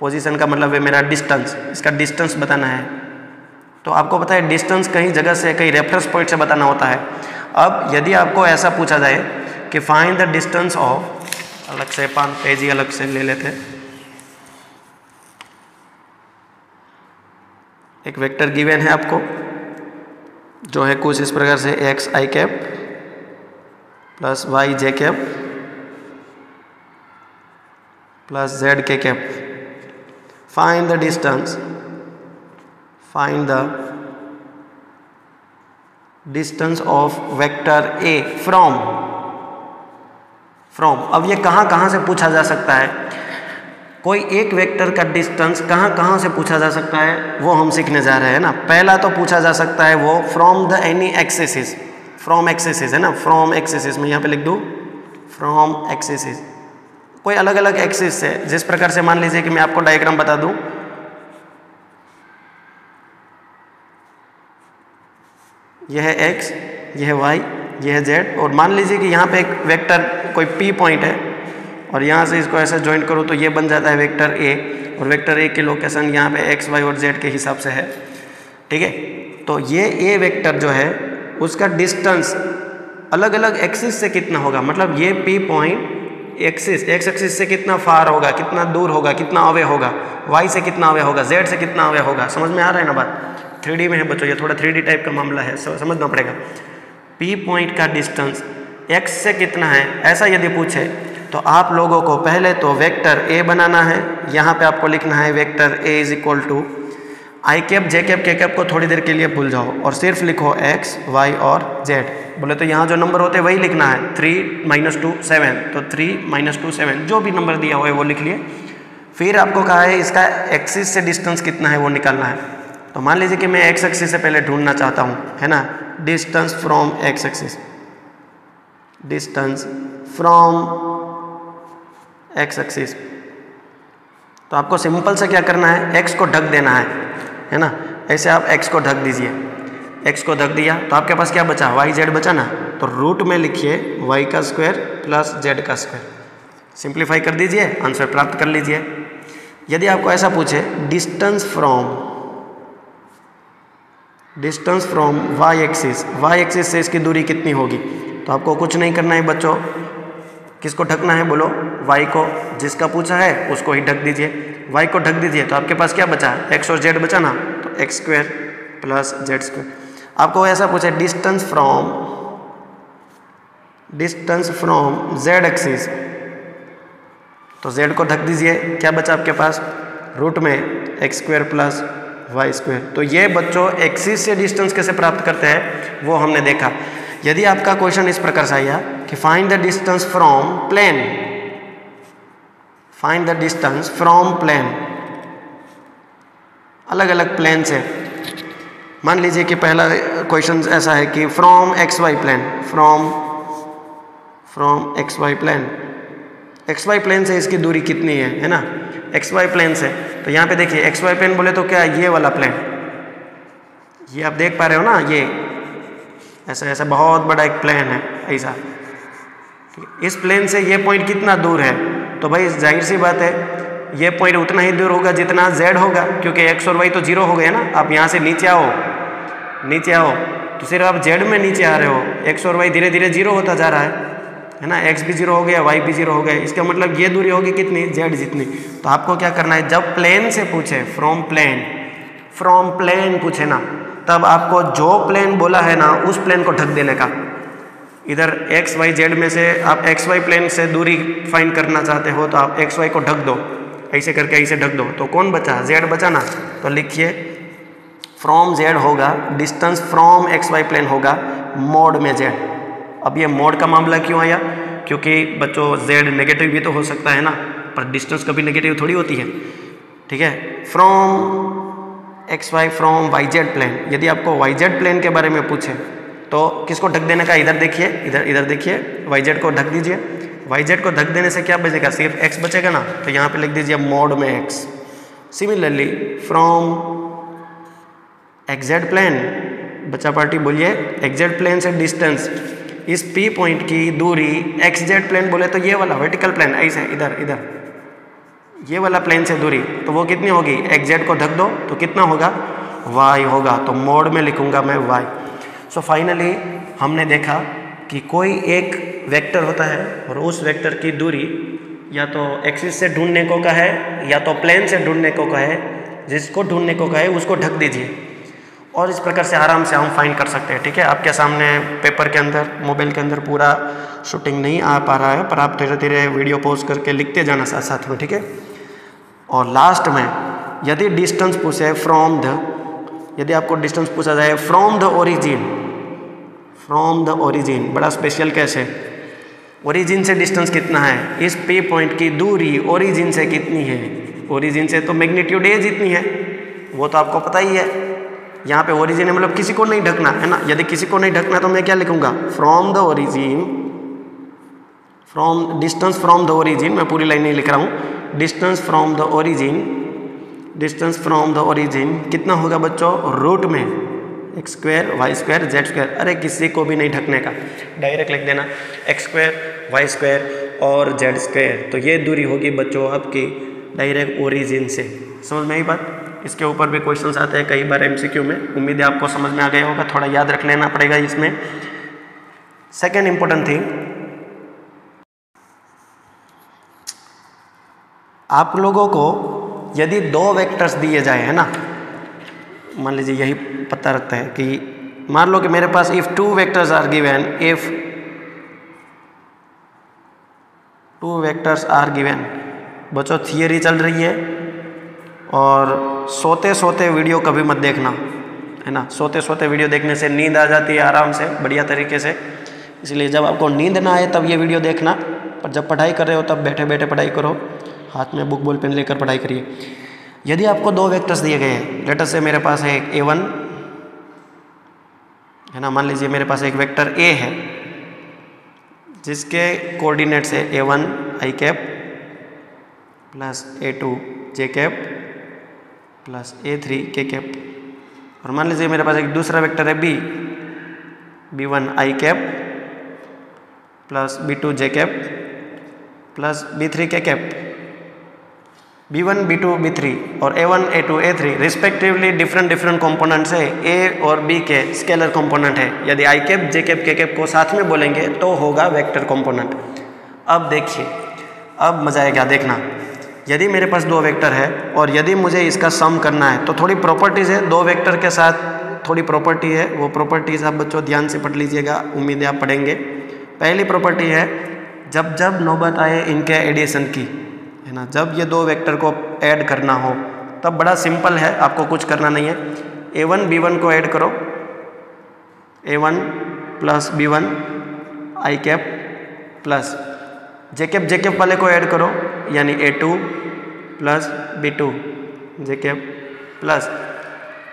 पोजीशन का मतलब है मेरा डिस्टेंस इसका डिस्टेंस बताना है। तो आपको पता है डिस्टेंस कहीं जगह से, कहीं रेफरेंस पॉइंट से बताना होता है। अब यदि आपको ऐसा पूछा जाए कि फाइंड द डिस्टेंस ऑफ़ अलग से, पान पेज ही अलग से ले लेते एक वेक्टर गिवन है आपको, जो है कुछ इस प्रकार से X I cap plus Y J cap plus Z K cap find the distance find the distance of vector A from from अब ये कहाँ कहाँ से पूछा जा सकता है? कोई एक वेक्टर का डिस्टेंस कहाँ कहाँ से पूछा जा सकता है, वो हम सीखने जा रहे हैं ना। पहला तो पूछा जा सकता है वो from the any axes from axes है ना। फ्रॉम एक्सेसिस मैं यहाँ पे लिख दूँ। फ्रॉम एक्सेसिस कोई अलग अलग एक्सेस से जिस प्रकार से मान लीजिए कि मैं आपको डायग्राम बता दूँ। यह है एक्स यह है वाई यह है जेड और मान लीजिए कि यहाँ पे एक वेक्टर, कोई पी पॉइंट है और यहाँ से इसको ऐसा ज्वाइंट करो तो ये बन जाता है वेक्टर ए और वेक्टर ए की लोकेशन यहाँ पे एक्स वाई और जेड के हिसाब से है। ठीक है? तो ये ए वेक्टर जो है, उसका डिस्टेंस अलग अलग एक्सिस से कितना होगा? मतलब ये P point axis X axis से कितना फार होगा, कितना दूर होगा, कितना अवे होगा वाई से कितना अवे होगा जेड से कितना अवे होगा? समझ में आ रहा है ना बात? थ्री में है बच्चों, ये थोड़ा थ्री टाइप का मामला है समझना पड़ेगा। पी पॉइंट का डिस्टेंस एक्स से कितना है? ऐसा यदि पूछे तो आप लोगों को पहले तो वेक्टर ए बनाना है। यहाँ पे आपको लिखना है vector A is equal to I cap J cap K cap को थोड़ी देर के लिए भूल जाओ और सिर्फ़ लिखो एक्स वाई और जेड बोले तो यहाँ जो नंबर होते हैं वही लिखना है। थ्री माइनस टू सेवन तो थ्री माइनस टू सेवन जो भी नंबर दिया हुआ है वो लिख लिए। फिर आपको कहा है इसका एक्सिस से डिस्टेंस कितना है वो निकालना है। तो मान लीजिए कि मैं एक्स एक्सिस से पहले ढूंढना चाहता हूँ, है ना? Distance from X axis distance from X axis तो आपको सिंपल से क्या करना है? एक्स को ढक देना है है ना? ऐसे आप एक्स को ढक दीजिए। एक्स को ढक दिया तो आपके पास क्या बचा? वाई जेड बचा ना? तो रूट में लिखिए वाई का स्क्वायर प्लस जेड का स्क्वायर सिंप्लीफाई कर दीजिए आंसर प्राप्त कर लीजिए। यदि आपको ऐसा पूछे distance from distance from Y axis Y axis से इसकी दूरी कितनी होगी? तो आपको कुछ नहीं करना है बच्चों। किसको ढकना है बोलो? वाई को जिसका पूछा है, उसको ही ढक दीजिए। वाई को ढक दीजिए तो आपके पास क्या बचा? एक्स और जेड बचा ना? तो X square plus Z square आपको ऐसा पूछा distance from distance from Z axis तो जेड को ढक दीजिए, क्या बचा आपके पास? रूट में X square plus Y square तो ये बच्चों एक्सिस से डिस्टेंस कैसे प्राप्त करते हैं, वो हमने देखा। यदि आपका क्वेश्चन इस प्रकार से आया कि find the distance from plane find the distance from plane अलग अलग प्लेन से। मान लीजिए कि पहला क्वेश्चन ऐसा है कि from X Y plane from from X Y plane X Y plane से इसकी दूरी कितनी है है ना? एक्स वाई प्लेन से। तो यहाँ पे देखिए एक्स वाई प्लेन बोले तो क्या ये वाला प्लेन ये आप देख पा रहे हो ना? ये। ऐसा ऐसा बहुत बड़ा एक प्लेन है, ऐसा। इस प्लेन से ये पॉइंट कितना दूर है? तो भाई ज़ाहिर सी बात है, ये पॉइंट उतना ही दूर होगा जितना जेड होगा, क्योंकि एक्स और वाई तो ज़ीरो हो गए ना। आप यहाँ से नीचे आओ नीचे आओ तो सिर्फ़ आप जेड में नीचे आ रहे हो। एक्स और वाई धीरे धीरे ज़ीरो होता जा रहा है है ना? एक्स भी ज़ीरो हो गया वाई भी ज़ीरो हो गया। इसका मतलब ये दूरी होगी कितनी? जेड जितनी। तो आपको क्या करना है, जब प्लेन से पूछे फ्रॉम प्लेन फ्रॉम प्लेन पूछे ना, तब आपको जो प्लेन बोला है ना, उस प्लेन को ढक देने का। इधर एक्स वाई जेड में से आप एक्स वाई प्लेन से दूरी फाइंड करना चाहते हो तो आप एक्स वाई को ढक दो। ऐसे करके ऐसे ढक दो। तो कौन बचा? जेड बचा ना तो लिखिए फ्रॉम जेड होगा distance from X Y plane होगा मोड में जेड अब ये मोड का मामला क्यों आया? क्योंकि बच्चों जेड नेगेटिव भी तो हो सकता है ना, पर डिस्टेंस कभी नेगेटिव थोड़ी होती है। ठीक है? From X Y from Y Z plane यदि आपको वाई जेड प्लेन के बारे में पूछे तो किसको ढक देने का? इधर देखिए, इधर इधर देखिए वाई जेड को ढक दीजिए। वाई जेड को ढक देने से क्या बचेगा? सिर्फ़ एक्स बचेगा ना? तो यहाँ पे लिख दीजिए मोड में X similarly from X Z plane बच्चा पार्टी बोलिए एक्जेड प्लेन से डिस्टेंस इस पी पॉइंट की दूरी एक्स जेड प्लेन बोले तो ये वाला वर्टिकल प्लेन ऐसे, इधर इधर। ये वाला प्लेन से दूरी तो वो कितनी होगी? एक्स जेड को ढक दो तो कितना होगा? वाई होगा। तो मोड में लिखूँगा मैं वाई सो so फाइनली हमने देखा कि कोई एक वेक्टर होता है और उस वेक्टर की दूरी या तो एक्सिस से ढूँढने को का है या तो प्लेन से ढूँढने को कहे, जिसको ढूँढने को कहे, उसको ढक दीजिए। और इस प्रकार से आराम से हम फाइंड कर सकते हैं, ठीक है? आपके सामने पेपर के अंदर मोबाइल के अंदर पूरा शूटिंग नहीं आ पा रहा है, पर आप धीरे धीरे वीडियो पोज करके लिखते जाना साथ साथ में, ठीक है? और लास्ट में, यदि डिस्टेंस पूछे फ्रॉम द यदि आपको डिस्टेंस पूछा जाए from the origin from the origin बड़ा स्पेशल कैसे ओरिजिन से डिस्टेंस कितना है? इस पे पॉइंट की दूरी ओरिजिन से कितनी है? ओरिजिन से तो मैग्नीट्यूड ए जितनी है। वो तो आपको पता ही है। यहाँ पे ओरिजिन है मतलब किसी को नहीं ढकना, है ना? यदि किसी को नहीं ढकना तो मैं क्या लिखूँगा? From the origin from distance from the origin मैं पूरी लाइन नहीं लिख रहा हूँ। Distance from the origin distance from the origin कितना होगा बच्चों? रूट में। X square Y square Z square अरे किसी को भी नहीं ढकने का। डायरेक्ट लिख देना। एक्स स्क्वायर वाई स्क्वायर और जेड स्क्वायर तो ये दूरी होगी बच्चों आपकी डायरेक्ट ओरिजिन से। समझ में आई बात? इसके ऊपर भी क्वेश्चन आते हैं कई बार एमसीक्यू में। उम्मीद है आपको समझ में आ गया होगा। थोड़ा याद रख लेना पड़ेगा इसमें। सेकेंड इंपॉर्टेंट थिंग आप लोगों को यदि दो वेक्टर्स दिए जाए, है ना? मान लीजिए यही पता रखता है कि मान लो कि मेरे पास if two vectors are given if two vectors are given बच्चों थियरी चल रही है और सोते सोते वीडियो कभी मत देखना, है ना? सोते सोते वीडियो देखने से नींद आ जाती है आराम से, बढ़िया तरीके से। इसलिए जब आपको नींद ना आए तब ये वीडियो देखना, पर जब पढ़ाई कर रहे हो तब बैठे बैठे पढ़ाई करो। हाथ में बुक बॉल पेन लेकर पढ़ाई करिए। यदि आपको दो वेक्टर्स दिए गए हैं लेटर से मेरे पास है एक ए वन है ना? मान लीजिए मेरे पास एक वेक्टर ए है, जिसके कोऑर्डिनेट्स है A one I cap plus A two J cap plus A three K cap और मान लीजिए मेरे पास एक दूसरा वेक्टर है B B one I cap plus B two J cap plus B three K cap B one B two B three और A one A two A three respectively different different components है ए और बी के स्केलर कॉम्पोनेंट है। यदि I cap J cap K cap को साथ में बोलेंगे तो होगा वेक्टर कॉम्पोनेंट अब देखिए, अब मज़ा आएगा देखना। यदि मेरे पास दो वेक्टर है और यदि मुझे इसका सम करना है तो थोड़ी प्रॉपर्टीज़ है, दो वेक्टर के साथ थोड़ी प्रॉपर्टी है, वो प्रॉपर्टीज़ आप बच्चों ध्यान से पढ़ लीजिएगा, उम्मीद है आप पढ़ेंगे। पहली प्रॉपर्टी है, जब जब नौबत आए इनके एडिशन की है ना जब ये दो वेक्टर को ऐड करना हो, तब बड़ा सिंपल है, आपको कुछ करना नहीं है। ए वन बी वन को ऐड करो। A one plus B one I cap plus J cap J cap वाले को ऐड करो, यानी A two plus B two J cap plus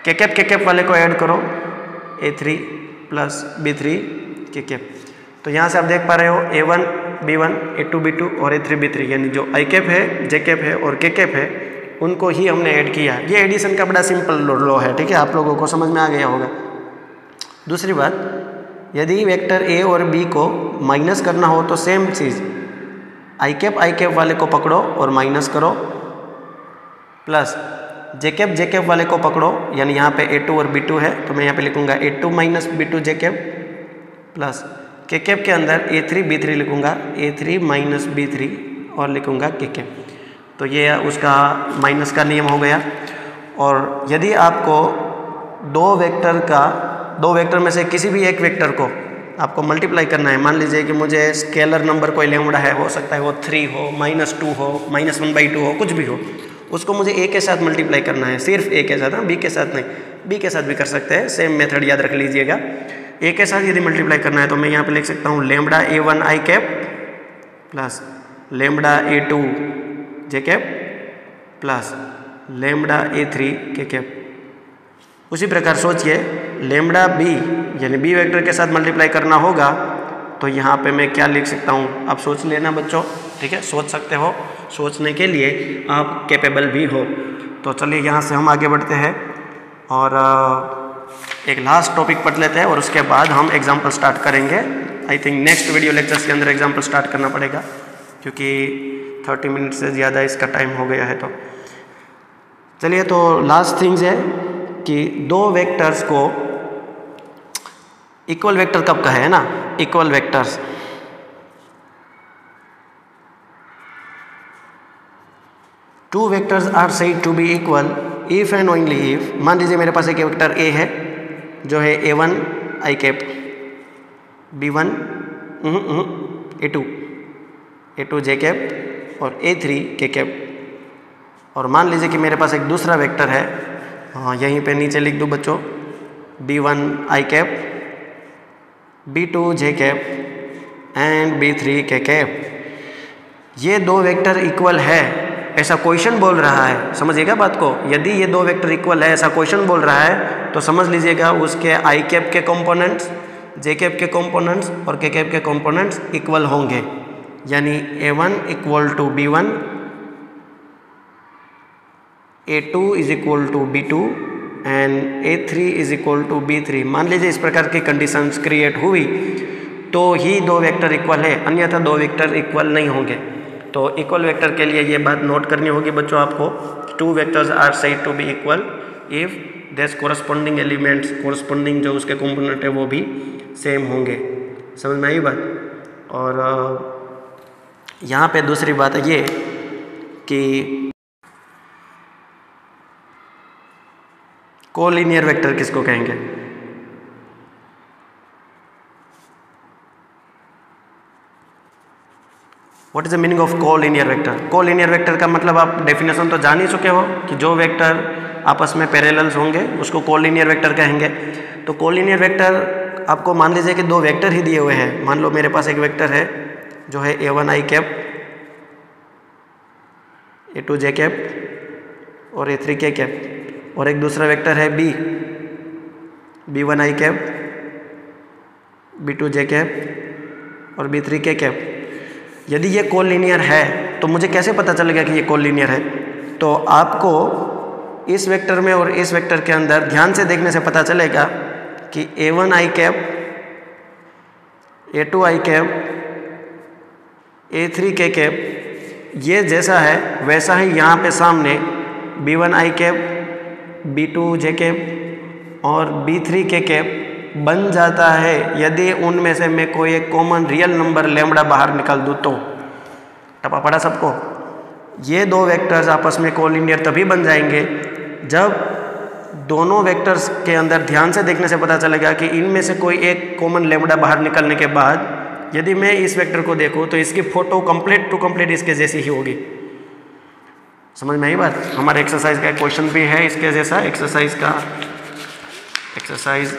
K cap K cap वाले को ऐड करो। A three plus B three K cap तो यहाँ से आप देख पा रहे हो A one B one A two B two और ए थ्री बी थ्री यानी जो आई कैप है जे कैप है और के कैप है, उनको ही हमने ऐड किया। ये एडिशन का बड़ा सिंपल लॉ है, ठीक है? आप लोगों को समझ में आ गया होगा। दूसरी बात, यदि वेक्टर ए और बी को माइनस करना हो तो सेम चीज़। आई कैप आई कैप वाले को पकड़ो और माइनस करो। Plus J cap J cap वाले को पकड़ो, यानी यहाँ पे ए टू और बी टू है तो मैं यहाँ पे लिखूँगा A two minus B two J cap plus K cap के अंदर ए थ्री बी थ्री लिखूँगा। A three minus B three और लिखूँगा के कैप तो ये उसका माइनस का नियम हो गया। और यदि आपको दो वेक्टर का, दो वेक्टर में से किसी भी एक वेक्टर को आपको मल्टीप्लाई करना है, मान लीजिए कि मुझे स्केलर नंबर कोई लेमड़ा है, हो सकता है वो थ्री हो माइनस टू हो माइनस वन बाई टू हो, कुछ भी हो, उसको मुझे ए के साथ मल्टीप्लाई करना है। सिर्फ़ ए के साथ हाँ बी के साथ नहीं बी के साथ भी कर सकते हैं। सेम मेथड याद रख लीजिएगा। ए के साथ यदि मल्टीप्लाई करना है तो मैं यहाँ पे लिख सकता हूँ lambda A one I cap plus lambda A two J cap plus lambda A three K cap उसी प्रकार सोचिए लेमड़ा बी यानी बी वेक्टर के साथ मल्टीप्लाई करना होगा तो यहाँ पे मैं क्या लिख सकता हूँ? आप सोच लेना बच्चों, ठीक है? सोच सकते हो। सोचने के लिए आप कैपेबल भी हो। तो चलिए यहाँ से हम आगे बढ़ते हैं और एक लास्ट टॉपिक पढ़ लेते हैं और उसके बाद हम एग्ज़ाम्पल स्टार्ट करेंगे। I think next video lectures के अंदर एग्ज़ाम्पल स्टार्ट करना पड़ेगा, क्योंकि थर्टी मिनट से ज़्यादा इसका टाइम हो गया है तो। चलिए तो लास्ट थिंग्स है कि दो वेक्टर्स को इक्वल वेक्टर कब कहे है ना? Equal vectors two vectors are said to be equal if and only if मान लीजिए मेरे पास एक वेक्टर ए है, जो है A one I cap B one A two A two J cap और ए थ्री के कैप और मान लीजिए कि मेरे पास एक दूसरा वेक्टर है हाँ यहीं पे नीचे लिख दूँ बच्चों B one I cap B two J cap and B three K cap ये दो वेक्टर इक्वल है ऐसा क्वेश्चन बोल रहा है। समझिएगा बात को? यदि ये दो वेक्टर इक्वल है, ऐसा क्वेश्चन बोल रहा है तो समझ लीजिएगा उसके आई कैप के कंपोनेंट्स जे कैप के कंपोनेंट्स और के कैप के कंपोनेंट्स इक्वल होंगे। यानी A one equal to B one A two is equal to B two and A three is equal to B three मान लीजिए इस प्रकार की कंडीशंस क्रिएट हुई तो ही दो वेक्टर इक्वल है, अन्यथा दो वेक्टर इक्वल नहीं होंगे। तो इक्वल वेक्टर के लिए ये बात नोट करनी होगी बच्चों आपको. Two vectors are said to be equal if these corresponding elements corresponding जो उसके कंपोनेंट है वो भी सेम होंगे. समझ में आई बात? और यहाँ पे दूसरी बात है ये कि कोलिनियर वेक्टर किसको कहेंगे? What is the meaning of collinear vector collinear vector का मतलब आप डेफिनेशन तो जान ही चुके हो कि जो वेक्टर आपस में पैरेलल्स होंगे, उसको को लीनियर वेक्टर कहेंगे। तो को लीनियर वेक्टर आपको मान लीजिए कि दो वेक्टर ही दिए हुए हैं। मान लो मेरे पास एक वेक्टर है, जो है A one I cap A two J cap और ए थ्री के कैप और एक दूसरा वेक्टर है B B one I cap B two J cap और बी थ्री के कैप यदि ये कोल लीनियर है तो मुझे कैसे पता चलेगा कि ये कोल लीनियर है? तो आपको इस वेक्टर में और इस वेक्टर के अंदर ध्यान से देखने से पता चलेगा कि A one I cap A two I cap A three K cap ये जैसा है, वैसा ही यहाँ पे सामने B one I cap B two J cap और बी थ्री के कैप बन जाता है, यदि उनमें से मैं कोई एक कॉमन रियल नंबर लेमड़ा बाहर निकाल दूँ तो। टपा पड़ा सबको? ये दो वेक्टर्स आपस में कोलिनियर तभी बन जाएँगे, जब दोनों वेक्टर्स के अंदर ध्यान से देखने से पता चलेगा कि इनमें से कोई एक कॉमन लेमड़ा बाहर निकलने के बाद, यदि मैं इस वेक्टर को देखूँ तो इसकी फ़ोटो कंप्लीट टू कंप्लीट इसके जैसी ही होगी। समझ में आई बात? हमारे एक्सरसाइज का क्वेश्चन भी है इसके जैसा एक्सरसाइज का एक्सरसाइज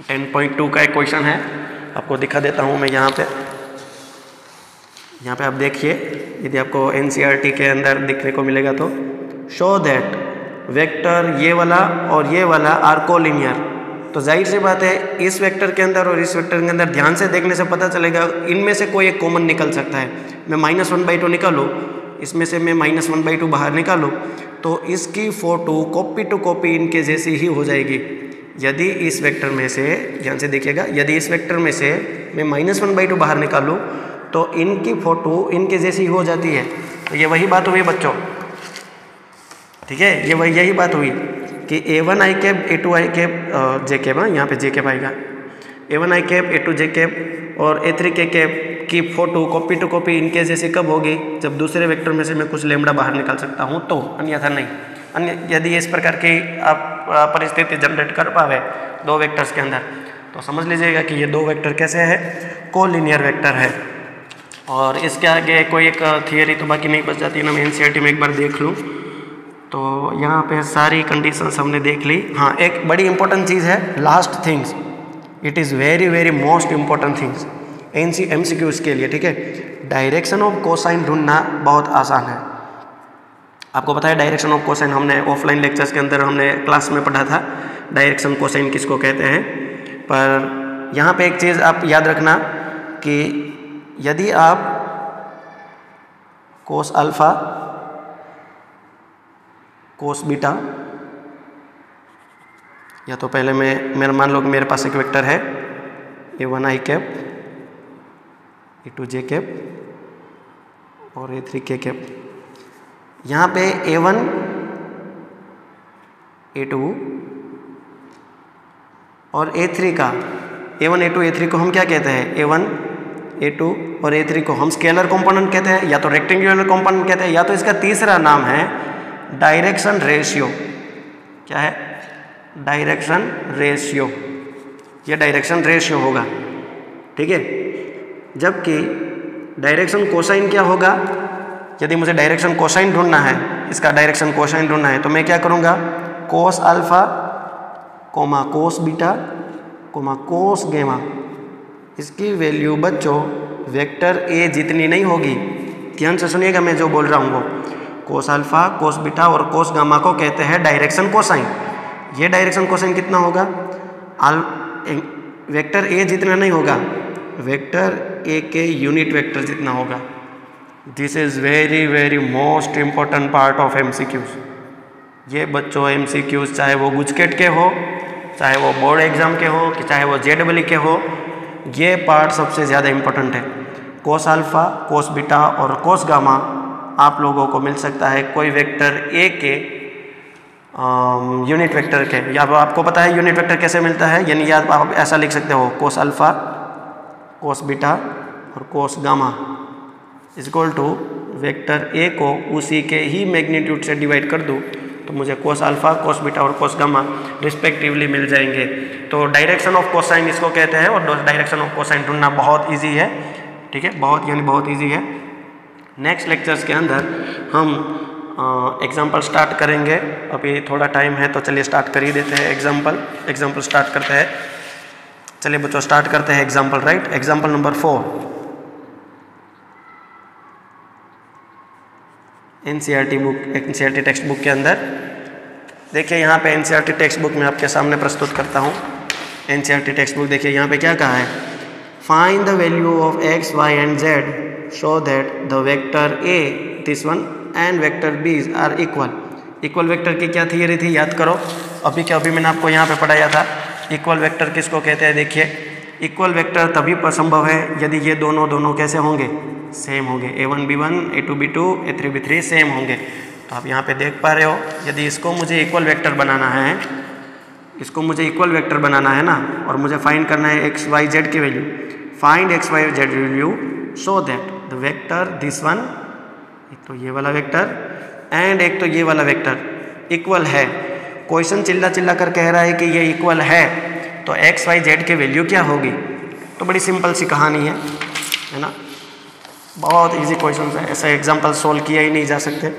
10.2 का एक क्वेश्चन है। आपको दिखा देता हूँ मैं यहाँ पे। यहाँ पे आप देखिए, यदि आपको एन e के अंदर दिखने को मिलेगा तो। शो दैट वेक्टर ये वाला और ये वाला आर कोलिनियर तो ज़ाहिर सी बात है, इस वेक्टर के अंदर और इस वेक्टर के अंदर ध्यान से देखने से पता चलेगा, इनमें से कोई एक कॉमन निकल सकता है। मैं माइनस वन बाई टू निकालूँ, इसमें से मैं माइनस वन बाई टू बाहर निकालूँ तो इसकी फ़ोटो कॉपी टू कॉपी इनके जैसी ही हो जाएगी। यदि इस वेक्टर में से, ध्यान से देखिएगा, यदि इस वेक्टर में से मैं माइनस वन बाई टू बाहर निकालूँ तो इनकी फ़ोटो इनके जैसी हो जाती है। तो ये वही बात हुई बच्चों। ठीक है? ये वही, यही बात हुई कि A one I cap A two I cap J cap हाँ यहाँ पे जे कैप आएगा। A one I cap A two J cap और ए थ्री के कैप की फ़ोटो कॉपी टू कॉपी इनके जैसे कब होगी? जब दूसरे वेक्टर में से मैं कुछ लेमड़ा बाहर निकाल सकता हूँ तो अन्यथा नहीं। अन्य, यदि इस प्रकार की आप परिस्थिति जनरेट कर पावे दो वेक्टर्स के अंदर तो समझ लीजिएगा कि ये दो वेक्टर कैसे है को लीनियर वेक्टर है। और इसके आगे कोई एक थियरी तो बाकी नहीं बच जाती ना मैं एन में एक बार देख लूँ। तो यहाँ पे सारी कंडीशंस हमने देख ली। हाँ एक बड़ी इंपॉर्टेंट चीज़ है last things it is very very most important things N C M C के लिए, ठीक है? डायरेक्शन ऑफ़ कोसाइन ढूंढना बहुत आसान है। आपको पता है डायरेक्शन ऑफ़ कोसाइन हमने ऑफलाइन लेक्चर्स के अंदर हमने क्लास में पढ़ा था। डायरेक्शन कोसाइन किसको कहते हैं? पर यहाँ पे एक चीज़ आप याद रखना कि यदि आप कोस अल्फ़ा कोस बीटा या तो पहले मैं, मेरा, मान लो कि मेरे पास एक वेक्टर है A one I cap A two J cap और ए थ्री के कैप यहाँ पे ए वन ए टू और ए थ्री का A one A two A three को हम क्या कहते हैं? ए वन ए टू और ए थ्री को हम स्केलर कंपोनेंट कहते हैं, या तो रेक्टेंगुलर कंपोनेंट कहते हैं, या तो इसका तीसरा नाम है डायरेक्शन रेशियो क्या है? डायरेक्शन रेशियो ये डायरेक्शन रेशियो होगा। ठीक है? जबकि डायरेक्शन कोसाइन क्या होगा? यदि मुझे डायरेक्शन कोसाइन ढूंढना है, इसका डायरेक्शन कोसाइन ढूंढना है तो मैं क्या करूँगा? Cos alpha comma cos beta comma cos gamma इसकी वैल्यू बच्चों वेक्टर ए जितनी नहीं होगी, ध्यान से सुनिएगा मैं जो बोल रहा हूँ वो। कोस अल्फ़ा कोस बीटा और कोस गामा को कहते हैं डायरेक्शन कोसाइन ये डायरेक्शन कोसाइन कितना होगा? आल वेक्टर ए जितना नहीं होगा वेक्टर ए के यूनिट वेक्टर जितना होगा। This is very very most important part of M ये बच्चों एम चाहे वो गुजकेट के हो, चाहे वो बोर्ड एग्ज़ाम के हो कि चाहे वो जे डब्ल्यू के हो, ये पार्ट सबसे ज़्यादा इम्पोर्टेंट है। कोस अल्फ़ा, कोस बीटा और कोस गामा आप लोगों को मिल सकता है कोई वेक्टर ए के यूनिट वेक्टर के। या आपको पता है यूनिट वेक्टर कैसे मिलता है? यानी या आप ऐसा लिख सकते हो, कोस अल्फ़ा, कोस बीटा और cos gamma. Equal to vector A को उसी के ही मैग्नीट्यूड से डिवाइड कर दूँ तो मुझे कोस अल्फ़ा कोस बीटा और कोस गामा रिस्पेक्टिवली मिल जाएँगे। तो डायरेक्शन ऑफ़ कोसाइन इसको कहते हैं और डायरेक्शन ऑफ़ कोसाइन ढूंढना बहुत ईजी है, ठीक है? बहुत, यानी बहुत ईजी है। नेक्स्ट लेक्चर्स के अंदर हम एग्ज़ाम्पल स्टार्ट करेंगे। अभी थोड़ा टाइम है तो चलिए स्टार्ट कर ही देते हैं एग्ज़ाम्पल एग्ज़ाम्पल स्टार्ट करते हैं। चलिए बच्चों स्टार्ट करते हैं example right example number four in book in textbook के अंदर। देखिए, यहाँ पे एन टेक्स्ट बुक में आपके सामने प्रस्तुत करता हूँ। एन टेक्स्ट बुक देखिए, यहाँ पे क्या कहा है? Find the value of X Y and Z show that the vector A this one and vector B are equal equal vector की क्या थियरी थी? याद करो। अभी क्या अभी मैंने आपको यहाँ पे पढ़ाया था। इक्वल वेक्टर किसको कहते हैं? देखिए इक्वल वेक्टर तभी संभव है यदि ये दोनों दोनों कैसे होंगे? सेम होंगे। A one B one A two B two A three B three same होंगे। तो आप यहाँ पे देख पा रहे हो, यदि इसको मुझे इक्वल वेक्टर बनाना है, इसको मुझे इक्वल वेक्टर बनाना है ना, और मुझे फाइंड करना है एक्स वाई जेड की value find x y z value so that the vector this one एक तो ये वाला वेक्टर एंड एक तो ये वाला वेक्टर इक्वल है। क्वेश्चन चिल्ला चिल्ला कर कह रहा है कि ये इक्वल है। तो एक्स वाई जेड की वैल्यू क्या होगी? तो बड़ी सिंपल सी कहानी है है ना? बहुत इजी क्वेश्चन है, ऐसे एग्ज़ाम्पल सोल्व किया ही नहीं जा सकते।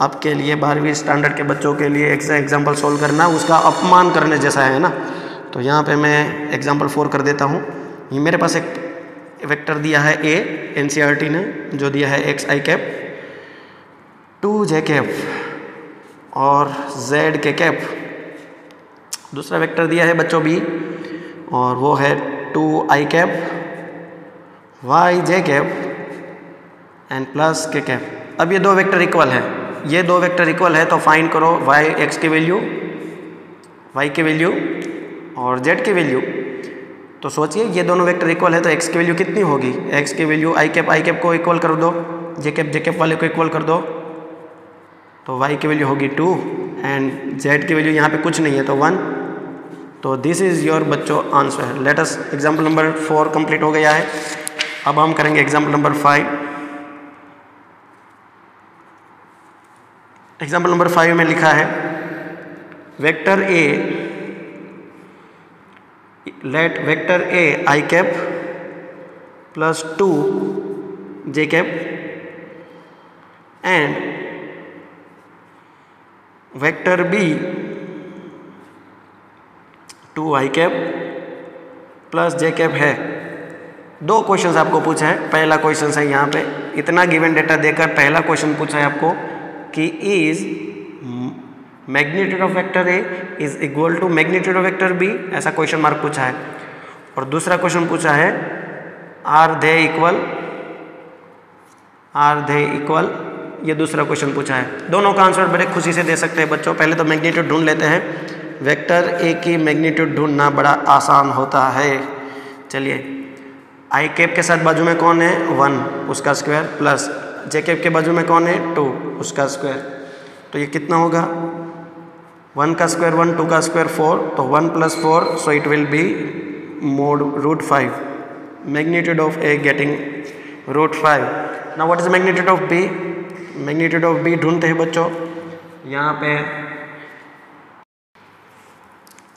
आपके लिए बारहवीं स्टैंडर्ड के बच्चों के लिए ऐसा एग्ज़ाम्पल सोल्व करना उसका अपमान करने जैसा है ना? तो यहाँ पे मैं एग्ज़ाम्पल फोर कर देता हूँ। ये मेरे पास एक वेक्टर दिया है ए एन ने, जो दिया है x i cap two j cap और जेड के कैप दूसरा वेक्टर दिया है बच्चों बी और वो है two i cap, y j cap and plus k cap. अब ये दो वेक्टर इक्वल है। ये दो वेक्टर इक्वल है तो फाइंड करो वाई एक्स की वैल्यू वाई की वैल्यू और जेड की वैल्यू तो सोचिए, ये दोनों वेक्टर इक्वल है तो एक्स की वैल्यू कितनी होगी? एक्स की value i cap i cap को इक्वल कर दो। जे कैप जे कैप वाले को इक्वल कर दो। तो वाई की वैल्यू होगी टू एंड जेड की वैल्यू यहाँ पे कुछ नहीं है तो वन तो दिस इज़ योर बच्चों answer let's example number four complete हो गया है. अब हम करेंगे example number five example number five में लिखा है vector a let vector a i cap plus two j cap and vector b two i cap plus j cap है। दो क्वेश्चंस आपको पूछा है। पहला क्वेश्चन है यहाँ पे। इतना गिवन डेटा देकर पहला क्वेश्चन पूछा है आपको कि is magnitude of vector a is equal to magnitude of vector b ऐसा क्वेश्चन मार्क पूछा है। और दूसरा क्वेश्चन पूछा है are they equal are they equal ये दूसरा क्वेश्चन पूछा है। दोनों का आंसर बड़े खुशी से दे सकते हैं बच्चों। पहले तो मैग्नीट्यूड ढूंढ लेते हैं। वेक्टर ए की मैग्नीट्यूड ढूंढना बड़ा आसान होता है। चलिए आई कैप के साथ बाजू में कौन है? वन, उसका स्क्वायर प्लस जे कैप के बाजू में कौन है? टू उसका स्क्वायर तो ये कितना होगा? वन का स्क्वायर वन टू का स्क्वायर फोर तो one plus four so it will be mod root five magnitude of a getting root five ना what is magnitude of b magnitude of b ढूंढते हैं बच्चों। यहाँ पे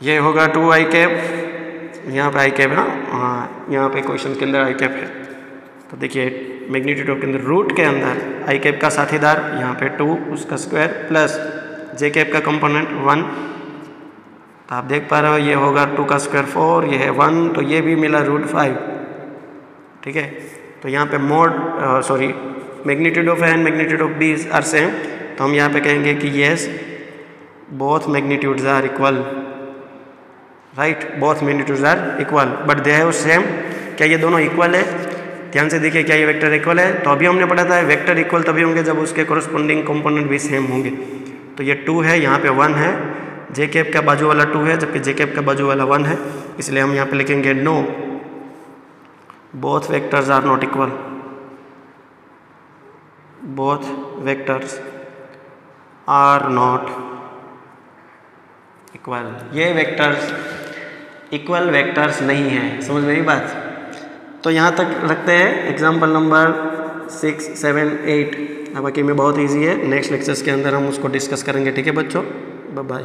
ये होगा टू आई कैप। यहाँ पे आई कैप है ना? हाँ यहाँ पे क्वेश्चन के अंदर आई कैप है। तो देखिए मैग्नीट्यूड ऑफ़ के अंदर रूट के अंदर आई कैप का साथीदार, यहाँ पे टू, उसका स्क्वायर प्लस जे कैप का कंपोनेंट वन तो आप देख पा रहे हो, ये होगा टू का स्क्वायर फोर ये है वन तो ये भी मिला रूट फाइव ठीक है? तो यहाँ पे mod sorry magnitude of and magnitude of b are same तो हम यहाँ पे कहेंगे कि yes both magnitudes are equal right both magnitudes are equal but they have same क्या ये दोनों इक्वल है? ध्यान से देखिए क्या ये वेक्टर इक्वल है? तो अभी हमने पढ़ा था वेक्टर इक्वल तभी होंगे जब उसके कॉरस्पॉन्डिंग कंपोनेंट भी सेम होंगे। तो ये टू है, यहाँ पे वन है। जे कैप का बाजू वाला टू है, जबकि जे कैप का बाजू वाला वन है। इसलिए हम यहाँ पे लिखेंगे no both vectors are not equal both vectors are not equal ये वेक्टर्स इक्वल वेक्टर्स नहीं है। समझ में बात? तो यहाँ तक रखते हैं। Example number six seven eight बाकी में बहुत ईजी है। नेक्स्ट लेक्चर्स के अंदर हम उसको डिस्कस करेंगे। ठीक है बच्चों? बाय